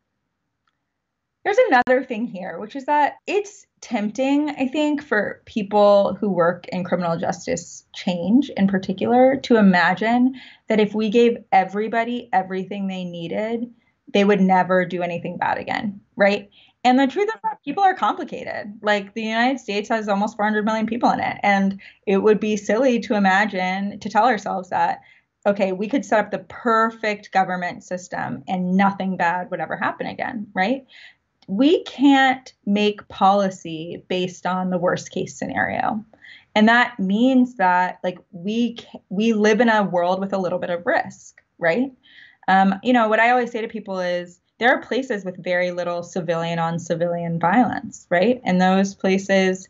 there's another thing here, which is that it's tempting, I think, for people who work in criminal justice change in particular to imagine that if we gave everybody everything they needed, they would never do anything bad again, right? And the truth is that people are complicated. Like the United States has almost 400 million people in it. And it would be silly to imagine, to tell ourselves that, okay, we could set up the perfect government system and nothing bad would ever happen again, right? We can't make policy based on the worst case scenario. And that means that like we we live in a world with a little bit of risk, right? Um, you know, what I always say to people is there are places with very little civilian on civilian violence, right? And those places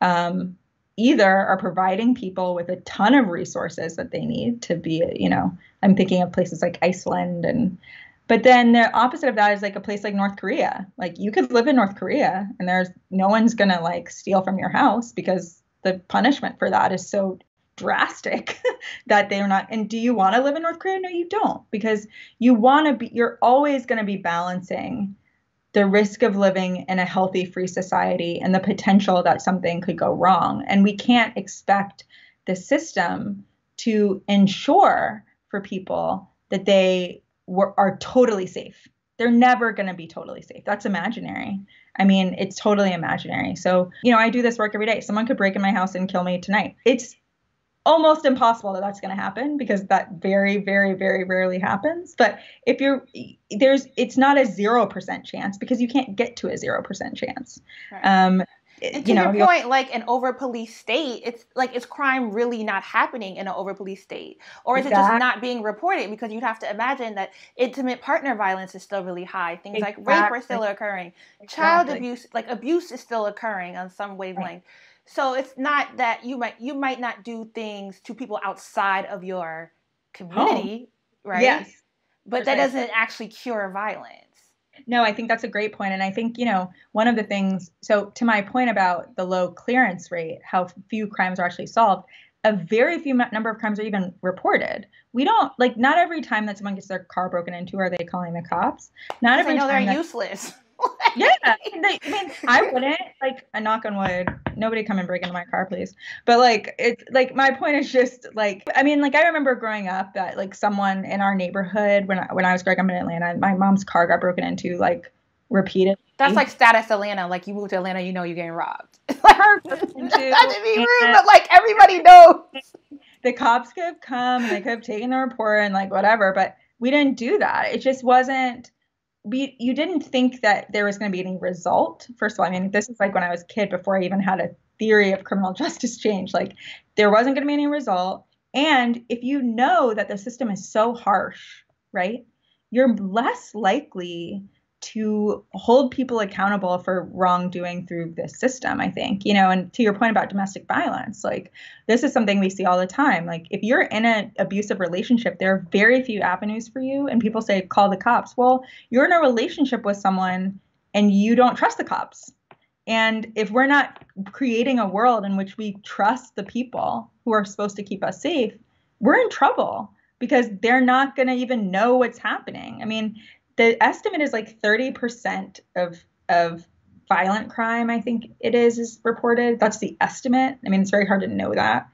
um, either are providing people with a ton of resources that they need to be, you know, I'm thinking of places like Iceland and but then the opposite of that is like a place like North Korea. Like you could live in North Korea and there's no one's going to like steal from your house because the punishment for that is so drastic [laughs] that they're not and do you want to live in north korea no you don't because you want to be you're always going to be balancing the risk of living in a healthy free society and the potential that something could go wrong and we can't expect the system to ensure for people that they were, are totally safe they're never going to be totally safe that's imaginary I mean, it's totally imaginary. So, you know, I do this work every day. Someone could break in my house and kill me tonight. It's almost impossible that that's going to happen because that very very very rarely happens but if you're there's it's not a 0% chance because you can't get to a 0% chance right. um and to you know, your point, like an over police state, it's like is crime really not happening in an over police state, or is exactly. it just not being reported? Because you'd have to imagine that intimate partner violence is still really high. Things exactly. like rape are still occurring, exactly. child abuse, like abuse, is still occurring on some wavelength. Right. So it's not that you might you might not do things to people outside of your community, oh. right? Yes. But that doesn't actually cure violence. No, I think that's a great point. And I think, you know, one of the things, so to my point about the low clearance rate, how few crimes are actually solved, a very few number of crimes are even reported. We don't, like, not every time that someone gets their car broken into are they calling the cops. Not every I know time. they're useless. [laughs] [laughs] yeah, they, I mean, I wouldn't like a knock on wood. Nobody come and break into my car, please. But like, it's like my point is just like, I mean, like I remember growing up that like someone in our neighborhood when I, when I was growing up in Atlanta, my mom's car got broken into like repeatedly. That's like status Atlanta. Like you move to Atlanta, you know you're getting robbed. [laughs] not [laughs] to be rude, but like everybody knows. The cops could have come and they could have taken the report and like whatever, but we didn't do that. It just wasn't we you didn't think that there was going to be any result. First of all, I mean, this is like when I was a kid before I even had a theory of criminal [laughs] justice change. Like there wasn't going to be any result. And if you know that the system is so harsh, right, you're less likely to hold people accountable for wrongdoing through this system i think you know and to your point about domestic violence like this is something we see all the time. Like if you're in an abusive relationship there are very few avenues for you and people say call the cops. Well you're in a relationship with someone and you don't trust the cops. And if we're not creating a world in which we trust the people who are supposed to keep us safe we're in trouble because they're not going to even know what's happening. I mean the estimate is like 30% of of violent crime i think it is is reported. That's the estimate. I mean it's very hard to know that.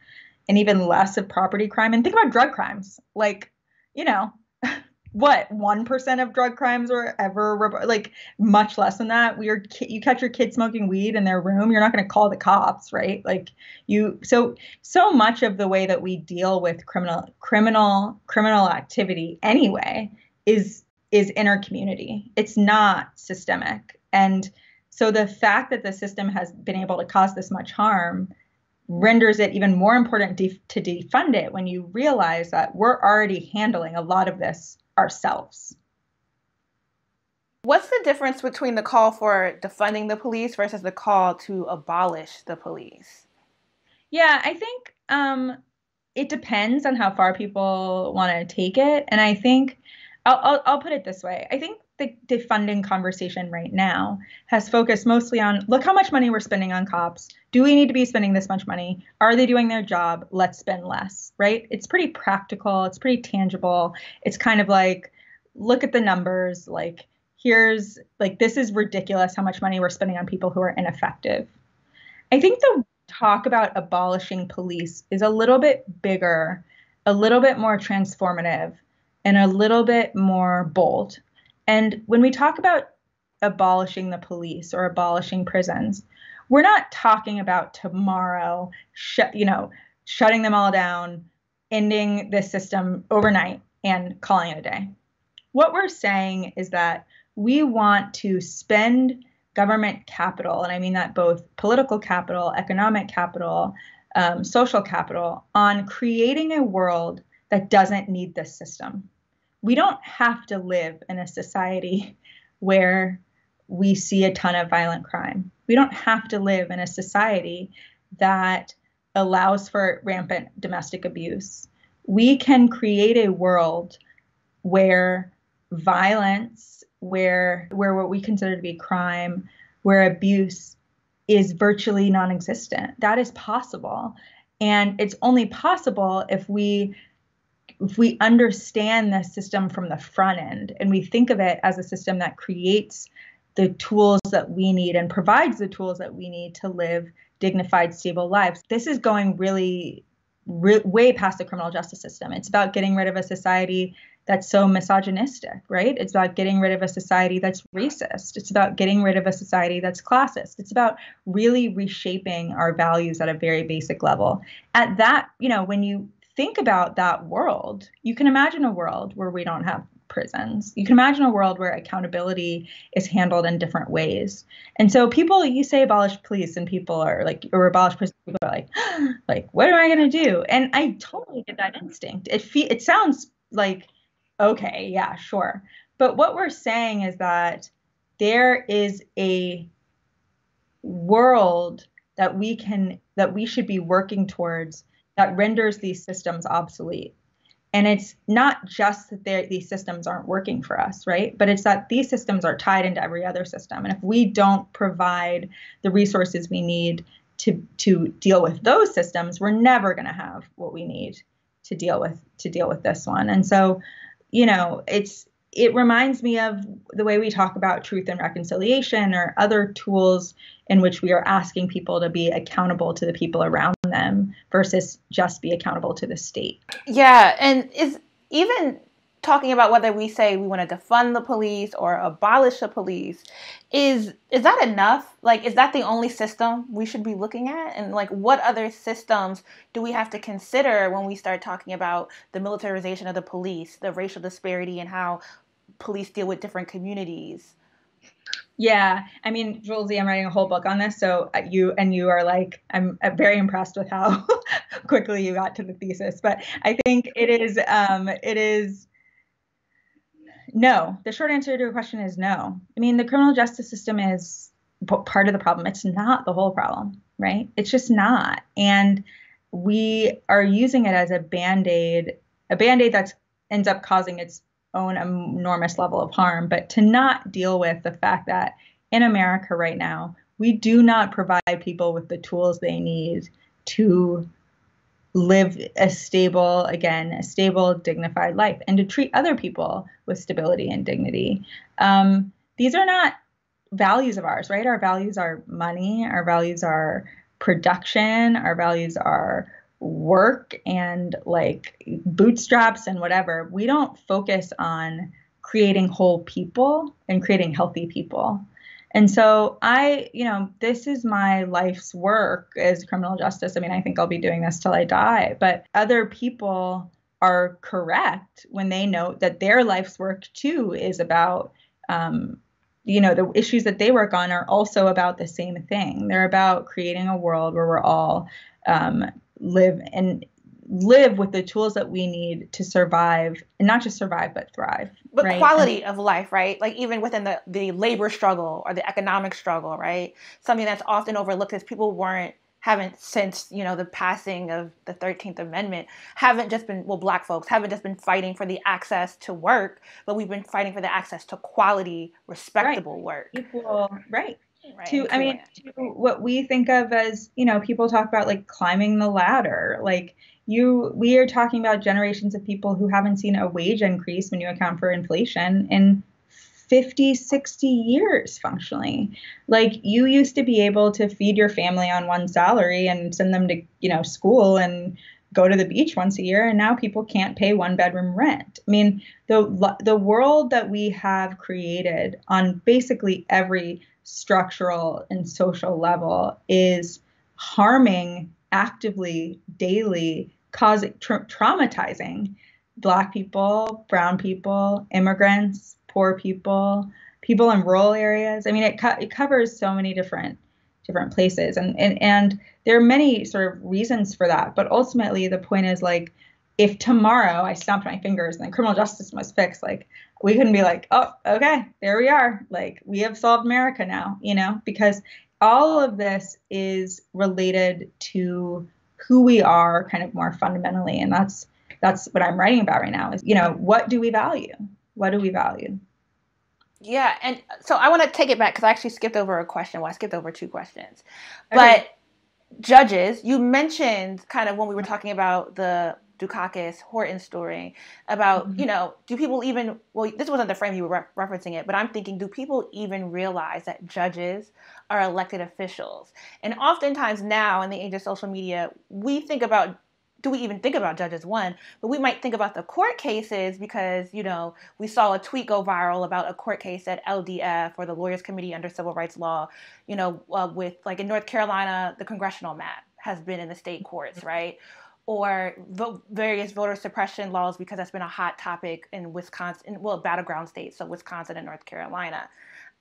And even less of property crime. And think about drug crimes. Like you know [laughs] what 1% of drug crimes are ever like much less than that? We are you catch your kid smoking weed in their room you're not going to call the cops right? Like you so so much of the way that we deal with criminal criminal criminal activity anyway is is inner community. It's not systemic. And so the fact that the system has been able to cause this much harm renders it even more important to defund it when you realize that we're already handling a lot of this ourselves. What's the difference between the call for defunding the police versus the call to abolish the police? Yeah, I think um, it depends on how far people want to take it. And I think I'll, I'll, I'll put it this way. I think the defunding conversation right now has focused mostly on look how much money we're spending on cops. Do we need to be spending this much money? Are they doing their job? Let's spend less, right? It's pretty practical, it's pretty tangible. It's kind of like look at the numbers, like here's like this is ridiculous how much money we're spending on people who are ineffective. I think the talk about abolishing police is a little bit bigger, a little bit more transformative and a little bit more bold. And when we talk about abolishing the police or abolishing prisons, we're not talking about tomorrow, sh- you know, shutting them all down, ending this system overnight and calling it a day. What we're saying is that we want to spend government capital, and I mean that both political capital, economic capital, um, social capital, on creating a world that doesn't need this system we don't have to live in a society where we see a ton of violent crime. We don't have to live in a society that allows for rampant domestic abuse. We can create a world where violence, where where what we consider to be crime, where abuse is virtually non-existent. That is possible. And it's only possible if we if we understand the system from the front end and we think of it as a system that creates the tools that we need and provides the tools that we need to live dignified, stable lives. This is going really, re- way past the criminal justice system. It's about getting rid of a society that's so misogynistic, right? It's about getting rid of a society that's racist. It's about getting rid of a society that's classist. It's about really reshaping our values at a very basic level. At that, you know, when you think about that world, you can imagine a world where we don't have prisons. You can imagine a world where accountability is handled in different ways. And so people, you say abolish police, and people are like, or abolish prison, people are like, [gasps] like, what am I going to do? And I totally get that instinct. It fe- it sounds like, okay, yeah, sure. But what we're saying is that there is a world that we can that we should be working towards that renders these systems obsolete and it's not just that these systems aren't working for us, right? But it's that these systems are tied into every other system. And if we don't provide the resources we need to to deal with those systems, we're never going to have what we need to deal with to deal with this one. And so, you know, it's it reminds me of the way we talk about truth and reconciliation or other tools in which we are asking people to be accountable to the people around them versus just be accountable to the state. Yeah, and is even talking about whether we say we want to defund the police or abolish the police is is that enough? Like is that the only system we should be looking at? And like what other systems do we have to consider when we start talking about the militarization of the police the racial disparity and how police deal with different communities yeah, I mean, Jouelzy, I'm writing a whole book on this, so uh, you and you are like, I'm uh, very impressed with how [laughs] quickly you got to the thesis. But I think it is, um, it is, no. The short answer to your question is no. I mean, the criminal justice system is part of the problem. It's not the whole problem, right? It's just not, and we are using it as a band aid, a band aid that ends up causing its own enormous level of harm, but to not deal with the fact that in America right now, we do not provide people with the tools they need to live a stable, again, a stable, dignified life and to treat other people with stability and dignity. Um, these are not values of ours, right? Our values are money, our values are production, our values are work and like bootstraps and whatever, we don't focus on creating whole people and creating healthy people. And so I, you know, this is my life's work as criminal justice. I mean, I think I'll be doing this till I die, but other people are correct when they note that their life's work too is about um, you know the issues that they work on are also about the same thing they're about creating a world where we're all um, live and live with the tools that we need to survive and not just survive but thrive but right? quality and, of life right like even within the the labor struggle or the economic struggle right something that's often overlooked is people weren't haven't since you know the passing of the 13th amendment haven't just been well black folks haven't just been fighting for the access to work but we've been fighting for the access to quality respectable right. work equal right Right, to i mean to what we think of as you know people talk about like climbing the ladder. Like you we are talking about generations of people who haven't seen a wage increase when you account for inflation in 50 60 years functionally. Like you used to be able to feed your family on one salary and send them to you know school and go to the beach once a year and now people can't pay one bedroom rent. I mean the the world that we have created on basically every structural and social level is harming actively daily causing tra- traumatizing black people brown people immigrants poor people people in rural areas. I mean it, co- it covers so many different different places. And, and and there are many sort of reasons for that but ultimately the point is like if tomorrow I snapped my fingers and the criminal justice was fixed, like we couldn't be like, oh, okay, there we are. Like we have solved America now, you know, because all of this is related to who we are kind of more fundamentally. And that's that's what I'm writing about right now is, you know, what do we value? What do we value? Yeah, and so I want to take it back because I actually skipped over a question. Well, I skipped over two questions. Okay. But judges, you mentioned kind of when we were talking about the Dukakis Horton story about, mm-hmm. you know, do people even, well, this wasn't the frame you were re- referencing it, but I'm thinking, do people even realize that judges are elected officials? And oftentimes now in the age of social media, we think about do we even think about judges one but we might think about the court cases because you know we saw a tweet go viral about a court case at ldf or the lawyers committee under civil rights law you know uh, with like in north carolina the congressional map has been in the state courts right or vo- various voter suppression laws because that's been a hot topic in Wisconsin, well, battleground states, so Wisconsin and North Carolina.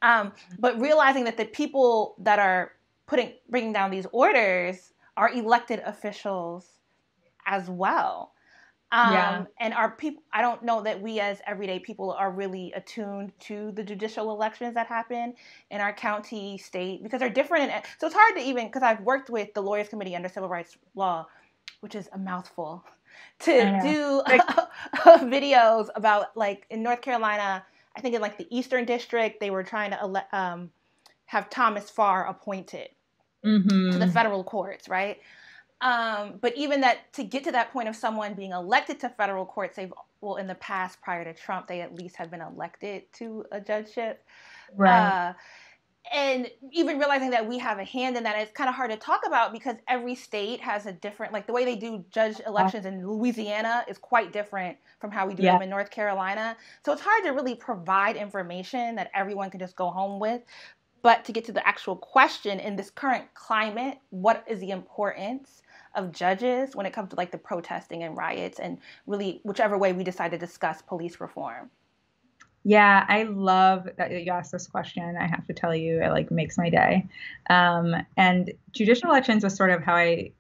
Um, but realizing that the people that are putting bringing down these orders are elected officials as well. Um, yeah. And our people, I don't know that we as everyday people are really attuned to the judicial elections that happen in our county, state, because they're different. so it's hard to even, because I've worked with the Lawyers Committee under Civil Rights Law which is a mouthful, to do [laughs] videos about like in North Carolina. I think in like the Eastern District, they were trying to ele- um, have Thomas Farr appointed mm-hmm. to the mm-hmm. federal courts, right? Um, but even that to get to that point of someone being elected to federal courts, they've well in the past prior to Trump, they at least have been elected to a judgeship. Right. Uh, and even realizing that we have a hand in that it's kind of hard to talk about because every state has a different like the way they do judge elections in louisiana is quite different from how we do yeah. them in north carolina. So it's hard to really provide information that everyone can just go home with. But to get to the actual question in this current climate what is the importance of judges when it comes to like the protesting and riots and really whichever way we decide to discuss police reform yeah, I love that you asked this question. I have to tell you, it like makes my day. Um, and judicial elections was sort of how I,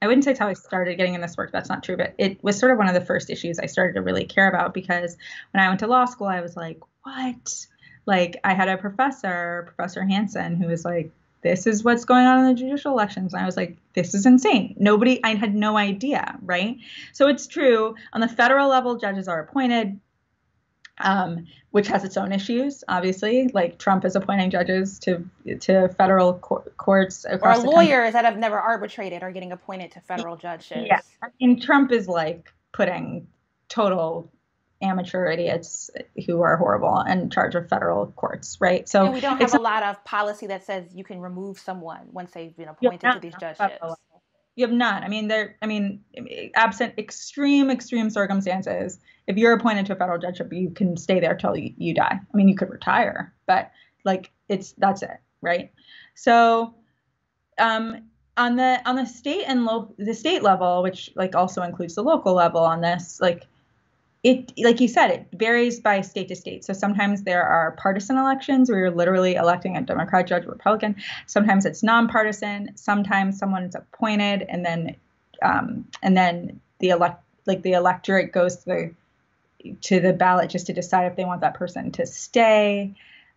I wouldn't say it's how I started getting in this work. That's not true, but it was sort of one of the first issues I started to really care about because when I went to law school, I was like, what? Like I had a professor, Professor Hanson, who was like, this is what's going on in the judicial elections. And I was like, this is insane. Nobody, I had no idea, right? So it's true. On the federal level, judges are appointed um, which has its own issues, obviously. Like Trump is appointing judges to to federal courts across or lawyers that have never arbitrated are getting appointed to federal judges. Yeah, I mean Trump is like putting total amateur idiots who are horrible in charge of federal courts, right? So and we don't have a lot of policy that says you can remove someone once they've been appointed to these judgeships. You have none. I mean, there. I mean, absent extreme, extreme circumstances, if you're appointed to a federal judgeship, you can stay there till you, you die. I mean, you could retire, but like it's that's it, right? So, um, on the on the state and lo- the state level, which like also includes the local level on this, like it like you said it varies by state to state. So sometimes there are partisan elections where you're literally electing a democrat judge or republican. Sometimes it's nonpartisan. Sometimes someone is appointed and then um, and then the elect like the electorate goes to the to the ballot just to decide if they want that person to stay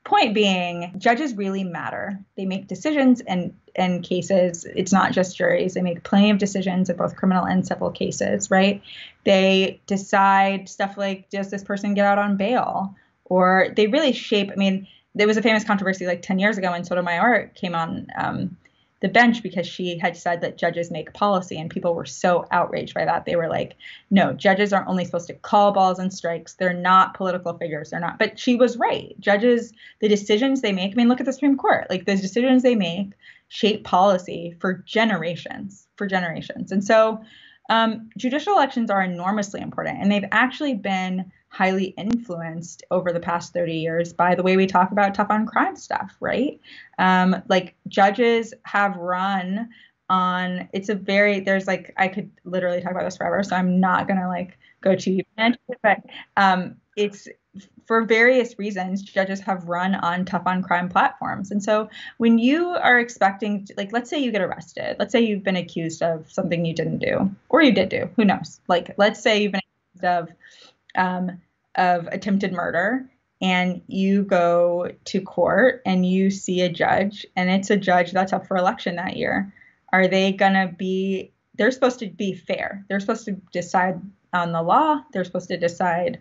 point being judges really matter. They make decisions and in cases. It's not just juries. They make plenty of decisions in both criminal and civil cases right? They decide stuff like does this person get out on bail? Or they really shape i mean there was a famous controversy like 10 years ago when sotomayor came on um, the bench because she had said that judges make policy and people were so outraged by that. They were like no judges are only supposed to call balls and strikes. They're not political figures. They're not but she was right. Judges the decisions they make i mean look at the supreme court. Like the decisions they make shape policy for generations for generations. And so um, judicial elections are enormously important and they've actually been highly influenced over the past 30 years by the way we talk about tough on crime stuff, right? Um, like judges have run on it's a very there's like I could literally talk about this forever, so I'm not gonna like go too deep into it, but um, it's for various reasons, judges have run on tough on crime platforms. And so when you are expecting, like, let's say you get arrested, let's say you've been accused of something you didn't do, or you did do, who knows? Like, let's say you've been accused of, um, of attempted murder and you go to court and you see a judge and it's a judge that's up for election that year. Are they going to be, they're supposed to be fair. They're supposed to decide on the law. They're supposed to decide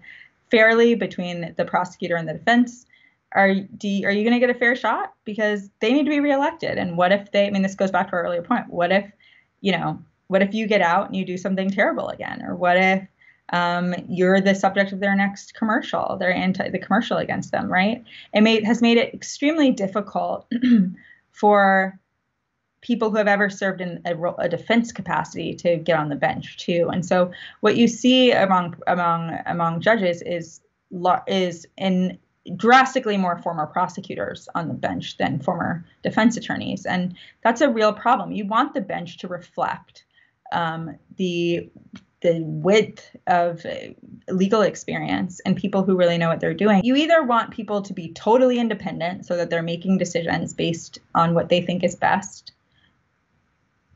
fairly between the prosecutor and the defense are do you, are you going to get a fair shot because they need to be reelected and what if they i mean this goes back to our earlier point what if you know what if you get out and you do something terrible again or what if um, you're the subject of their next commercial their anti the commercial against them right it made has made it extremely difficult [clears throat] for people who have ever served in a, a, defense capacity to get on the bench too. And so what you see among among among judges is is in drastically more former prosecutors on the bench than former defense attorneys, and that's a real problem. You want the bench to reflect um, the the width of uh, legal experience and people who really know what they're doing. You either want people to be totally independent so that they're making decisions based on what they think is best,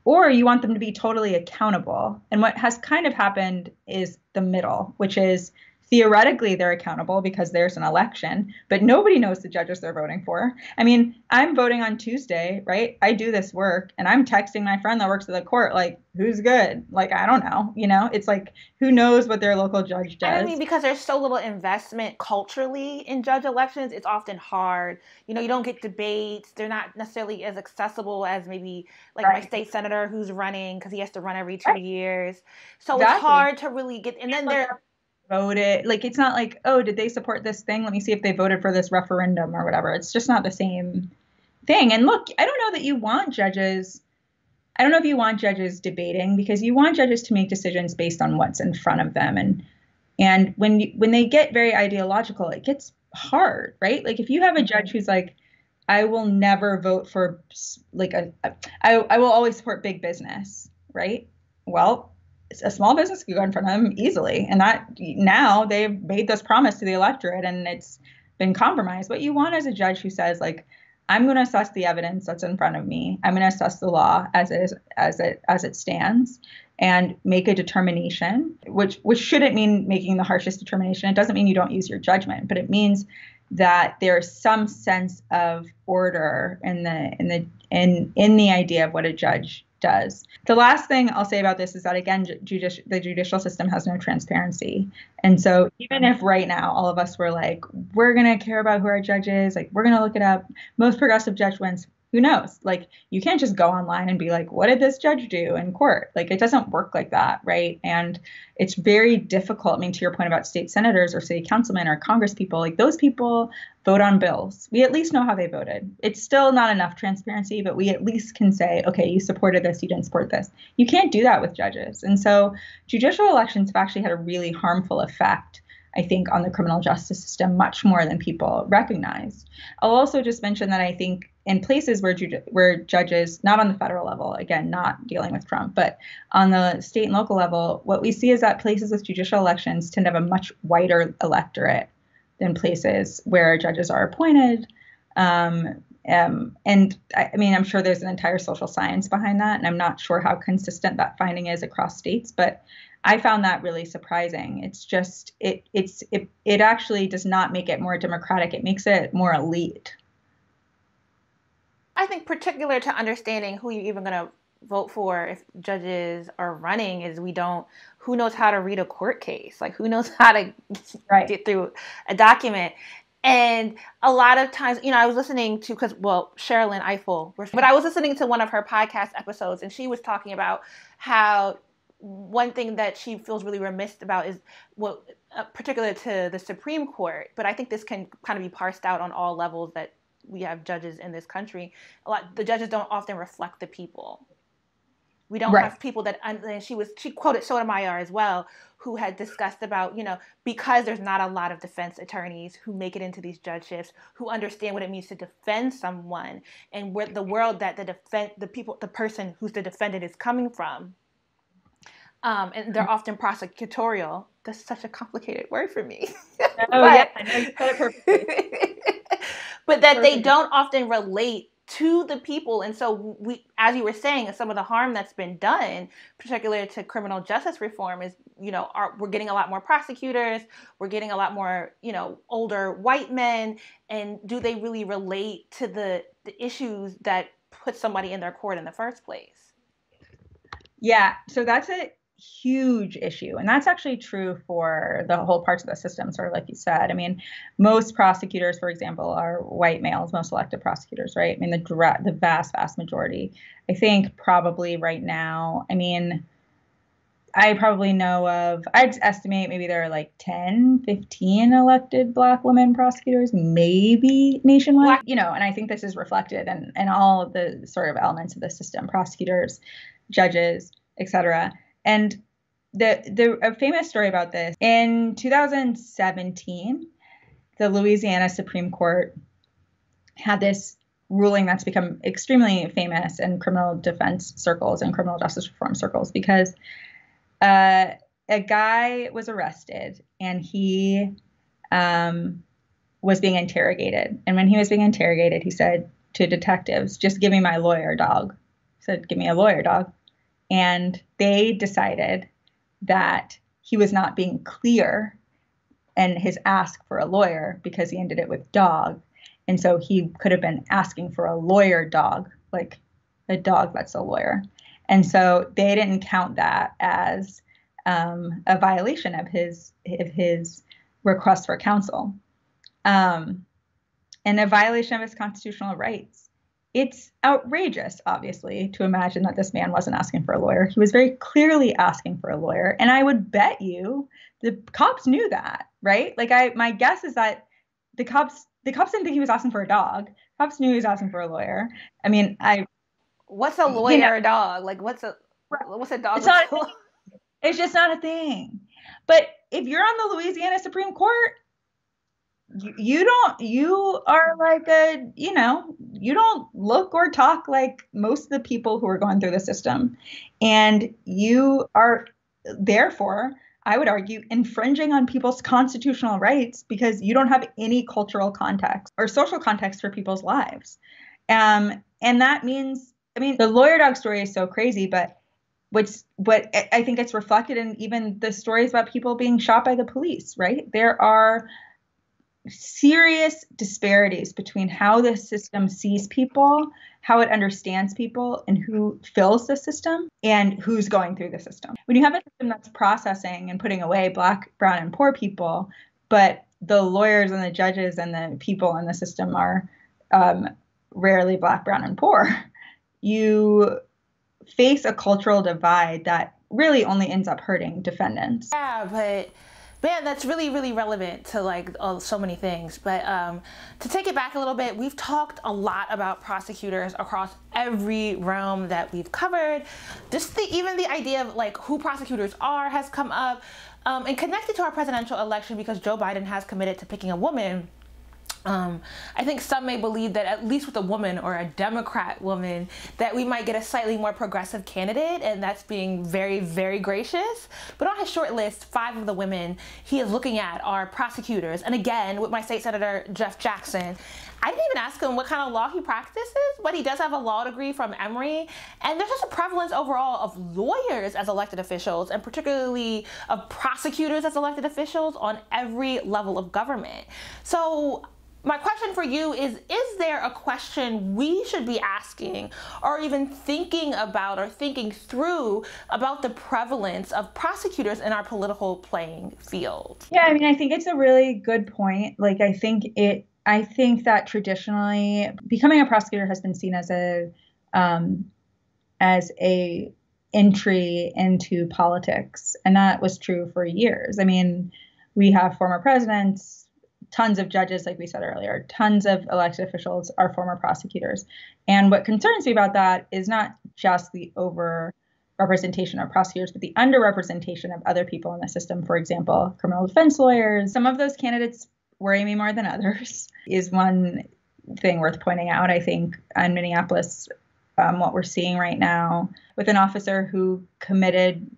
or you want them to be totally accountable. And what has kind of happened is the middle, which is theoretically they're accountable because there's an election, but nobody knows the judges they're voting for. I mean, I'm voting on Tuesday, right? I do this work and I'm texting my friend that works at the court, like, who's good? Like, I don't know. You know, it's like, who knows what their local judge does? I mean, because there's so little investment culturally in judge elections, it's often hard. You know, you don't get debates, they're not necessarily as accessible as maybe like right. my state senator who's running because he has to run every two right. years. So exactly. it's hard to really get, and then they're uh, voted. Like it's not like, oh, did they support this thing? Let me see if they voted for this referendum or whatever. It's just not the same thing. And look, I don't know that you want judges. I don't know if you want judges debating because you want judges to make decisions based on what's in front of them. And and when you, when they get very ideological, it gets hard, right? Like if you have a mm-hmm. judge who's like, I will never vote for like a, I, I will always support big business, right? Well, a small business could go in front of them easily. And that now they've made this promise to the electorate and it's been compromised. What you want is a judge who says, like, I'm going to assess the evidence that's in front of me. I'm going to assess the law as it is, as it as it stands, and make a determination. Which which shouldn't mean making the harshest determination. It doesn't mean you don't use your judgment, but it means that there's some sense of order in the in the in in the idea of what a judge does. The last thing I'll say about this is that again, judici- the judicial system has no transparency, and so even if right now all of us were like, we're gonna care about who our judge is, like we're gonna look it up, most progressive judge wins who knows? Like, you can't just go online and be like, what did this judge do in court? Like, it doesn't work like that, right? And it's very difficult. I mean, to your point about state senators or city councilmen or Congress people, like, those people vote on bills. We at least know how they voted. It's still not enough transparency, but we at least can say, okay, you supported this, you didn't support this. You can't do that with judges. And so, judicial elections have actually had a really harmful effect I think, on the criminal justice system much more than people recognize. I'll also just mention that I think in places where ju- where judges, not on the federal level, again, not dealing with Trump, but on the state and local level, what we see is that places with judicial elections tend to have a much wider electorate than places where judges are appointed. Um, um, and I, I, mean, I'm sure there's an entire social science behind that, and I'm not sure how consistent that finding is across states. But I found that really surprising. It's just it it's it it actually does not make it more democratic. It makes it more elite. I think particular to understanding who you're even going to vote for if judges are running is we don't who knows how to read a court case like who knows [laughs] how to right. get through a document and a lot of times, you know, I was listening to because well, Sherilyn Ifill, but I was listening to one of her podcast episodes, and she was talking about how one thing that she feels really remiss about is what, uh, particular to the Supreme Court, but I think this can kind of be parsed out on all levels that we have judges in this country. A lot the judges don't often reflect the people. We don't right. have people that and she was she quoted Sotomayor as well, who had discussed about you know because there's not a lot of defense attorneys who make it into these judgeships who understand what it means to defend someone and where the world that the defend the people the person who's the defendant is coming from Um, and they're often prosecutorial. That's such a complicated word for me. [laughs] oh, but, yeah, I know you said it perfectly. [laughs] but that Perfect. they don't often relate to the people. And so we as you were saying, some of the harm that's been done, particularly to criminal justice reform, is, you know, are, we're getting a lot more prosecutors, we're getting a lot more, you know, older white men. And do they really relate to the, the issues that put somebody in their court in the first place? Yeah, so that's it huge issue. And that's actually true for the whole parts of the system, sort of like you said. I mean, most prosecutors, for example, are white males, most elected prosecutors, right? I mean, the, the vast, vast majority. I think probably right now, I mean, I probably know of, I'd estimate maybe there are like 10, 15 elected black women prosecutors, maybe nationwide. Black. You know, and I think this is reflected in, in all of the sort of elements of the system prosecutors, judges, et cetera. And the the a famous story about this in 2017, the Louisiana Supreme Court had this ruling that's become extremely famous in criminal defense circles and criminal justice reform circles because uh, a guy was arrested and he um, was being interrogated. And when he was being interrogated, he said to detectives, "Just give me my lawyer, dog." He said, "Give me a lawyer, dog." And they decided that he was not being clear and his ask for a lawyer because he ended it with dog. And so he could have been asking for a lawyer dog, like a dog that's a lawyer. And so they didn't count that as um, a violation of his of his request for counsel, um, and a violation of his constitutional rights it's outrageous, obviously, to imagine that this man wasn't asking for a lawyer. He was very clearly asking for a lawyer. And I would bet you the cops knew that, right? Like I my guess is that the cops the cops didn't think he was asking for a dog. Cops knew he was asking for a lawyer. I mean, I What's a lawyer you know, dog? Like what's a what's a dog? It's, not a [laughs] it's just not a thing. But if you're on the Louisiana Supreme Court, you, don't you are like a you know you don't look or talk like most of the people who are going through the system. And you are therefore i would argue infringing on people's constitutional rights because you don't have any cultural context or social context for people's lives. Um, and that means i mean the lawyer dog story is so crazy but what's what i think it's reflected in even the stories about people being shot by the police right? There are serious disparities between how the system sees people, how it understands people, and who fills the system and who's going through the system. When you have a system that's processing and putting away black, brown, and poor people, but the lawyers and the judges and the people in the system are um, rarely black, brown, and poor, you face a cultural divide that really only ends up hurting defendants. Yeah, but man, that's really, really relevant to like uh, so many things. But um, to take it back a little bit, we've talked a lot about prosecutors across every realm that we've covered. Just the, even the idea of like who prosecutors are has come up. Um, and connected to our presidential election because Joe Biden has committed to picking a woman um, I think some may believe that at least with a woman or a Democrat woman, that we might get a slightly more progressive candidate, and that's being very, very gracious. But on his short list, five of the women he is looking at are prosecutors. And again, with my state senator Jeff Jackson, I didn't even ask him what kind of law he practices, but he does have a law degree from Emory. And there's just a prevalence overall of lawyers as elected officials, and particularly of prosecutors as elected officials on every level of government. So my question for you is Is there a question we should be asking or even thinking about or thinking through about the prevalence of prosecutors in our political playing field? Yeah, I mean, I think it's a really good point. Like, I think it, I think that traditionally becoming a prosecutor has been seen as a, um, as a entry into politics. And that was true for years. I mean, we have former presidents, tons of judges, like we said earlier, tons of elected officials are former prosecutors. And what concerns me about that is not just the over representation of prosecutors, but the underrepresentation of other people in the system. For example, criminal defense lawyers. Some of those candidates worry me more than others, [laughs] is one thing worth pointing out. I think in Minneapolis, um, what we're seeing right now with an officer who committed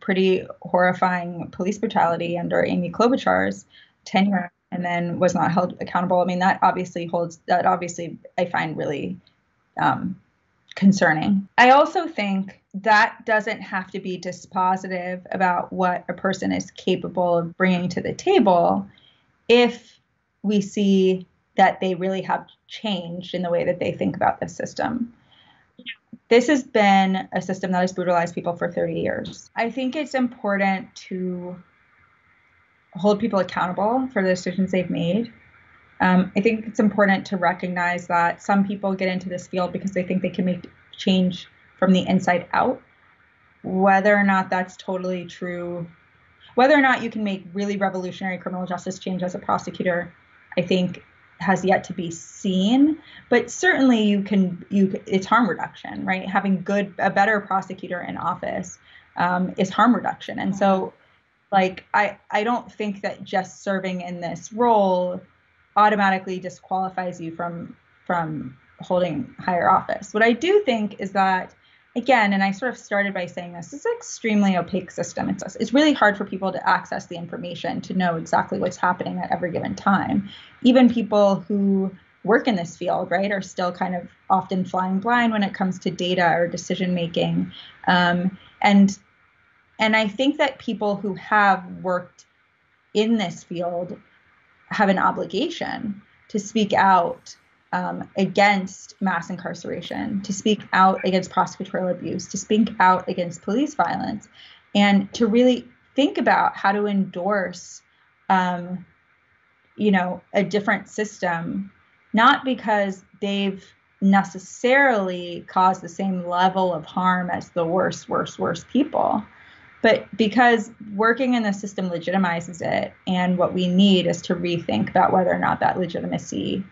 pretty horrifying police brutality under Amy Klobuchar's tenure and then was not held accountable. I mean, that obviously holds, that obviously I find really um, concerning. I also think that doesn't have to be dispositive about what a person is capable of bringing to the table if we see that they really have changed in the way that they think about the system. This has been a system that has brutalized people for 30 years. I think it's important to hold people accountable for the decisions they've made. Um, I think it's important to recognize that some people get into this field because they think they can make change from the inside out. Whether or not that's totally true, whether or not you can make really revolutionary criminal justice change as a prosecutor, I think has yet to be seen. But certainly, you can you it's harm reduction, right? Having good a better prosecutor in office um, is harm reduction, and so like I I don't think that just serving in this role automatically disqualifies you from from holding higher office. What I do think is that again, and I sort of started by saying this, it's an extremely opaque system. It's it's really hard for people to access the information to know exactly what's happening at every given time. Even people who work in this field, right, are still kind of often flying blind when it comes to data or decision making. Um, and and I think that people who have worked in this field have an obligation to speak out um, against mass incarceration, to speak out against prosecutorial abuse, to speak out against police violence, and to really think about how to endorse, um, you know, a different system, not because they've necessarily caused the same level of harm as the worst, worst, worst people, but because working in the system legitimizes it and what we need is to rethink about whether or not that legitimacy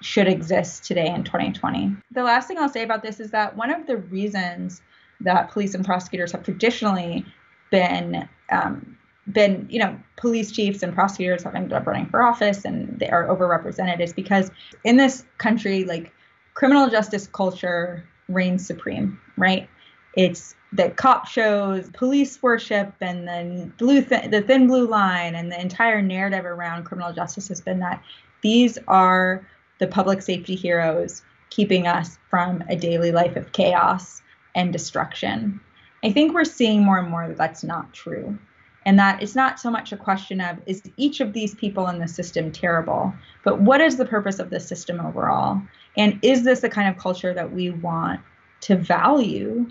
should exist today in 2020 the last thing i'll say about this is that one of the reasons that police and prosecutors have traditionally been um, been you know police chiefs and prosecutors have ended up running for office and they are overrepresented is because in this country like criminal justice culture reigns supreme right? It's the cop shows, police worship, and then blue th- the thin blue line, and the entire narrative around criminal justice has been that these are the public safety heroes keeping us from a daily life of chaos and destruction. I think we're seeing more and more that that's not true. And that it's not so much a question of is each of these people in the system terrible, but what is the purpose of the system overall? And is this the kind of culture that we want to value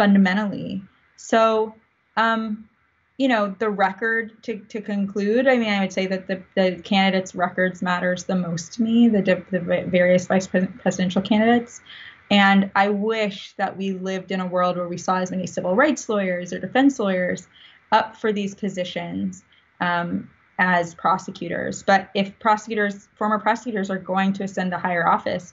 fundamentally. So, um, you know, the record to, to conclude, I mean, I would say that the, the candidates' records matters the most to me, the, the various vice presidential candidates. And I wish that we lived in a world where we saw as many civil rights lawyers or defense lawyers up for these positions um, as prosecutors. But if prosecutors, former prosecutors, are going to ascend to higher office,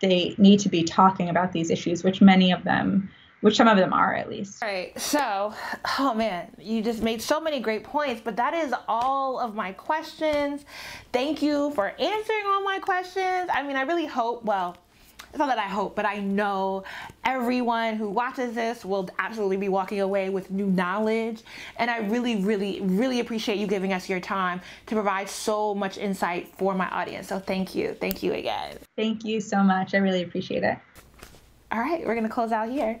they need to be talking about these issues, which many of them which some of them are at least. All right. So, oh man, you just made so many great points, but that is all of my questions. Thank you for answering all my questions. I mean, I really hope, well, it's not that I hope, but I know everyone who watches this will absolutely be walking away with new knowledge. And I really, really, really appreciate you giving us your time to provide so much insight for my audience. So thank you. Thank you again. Thank you so much. I really appreciate it. All right, we're going to close out here.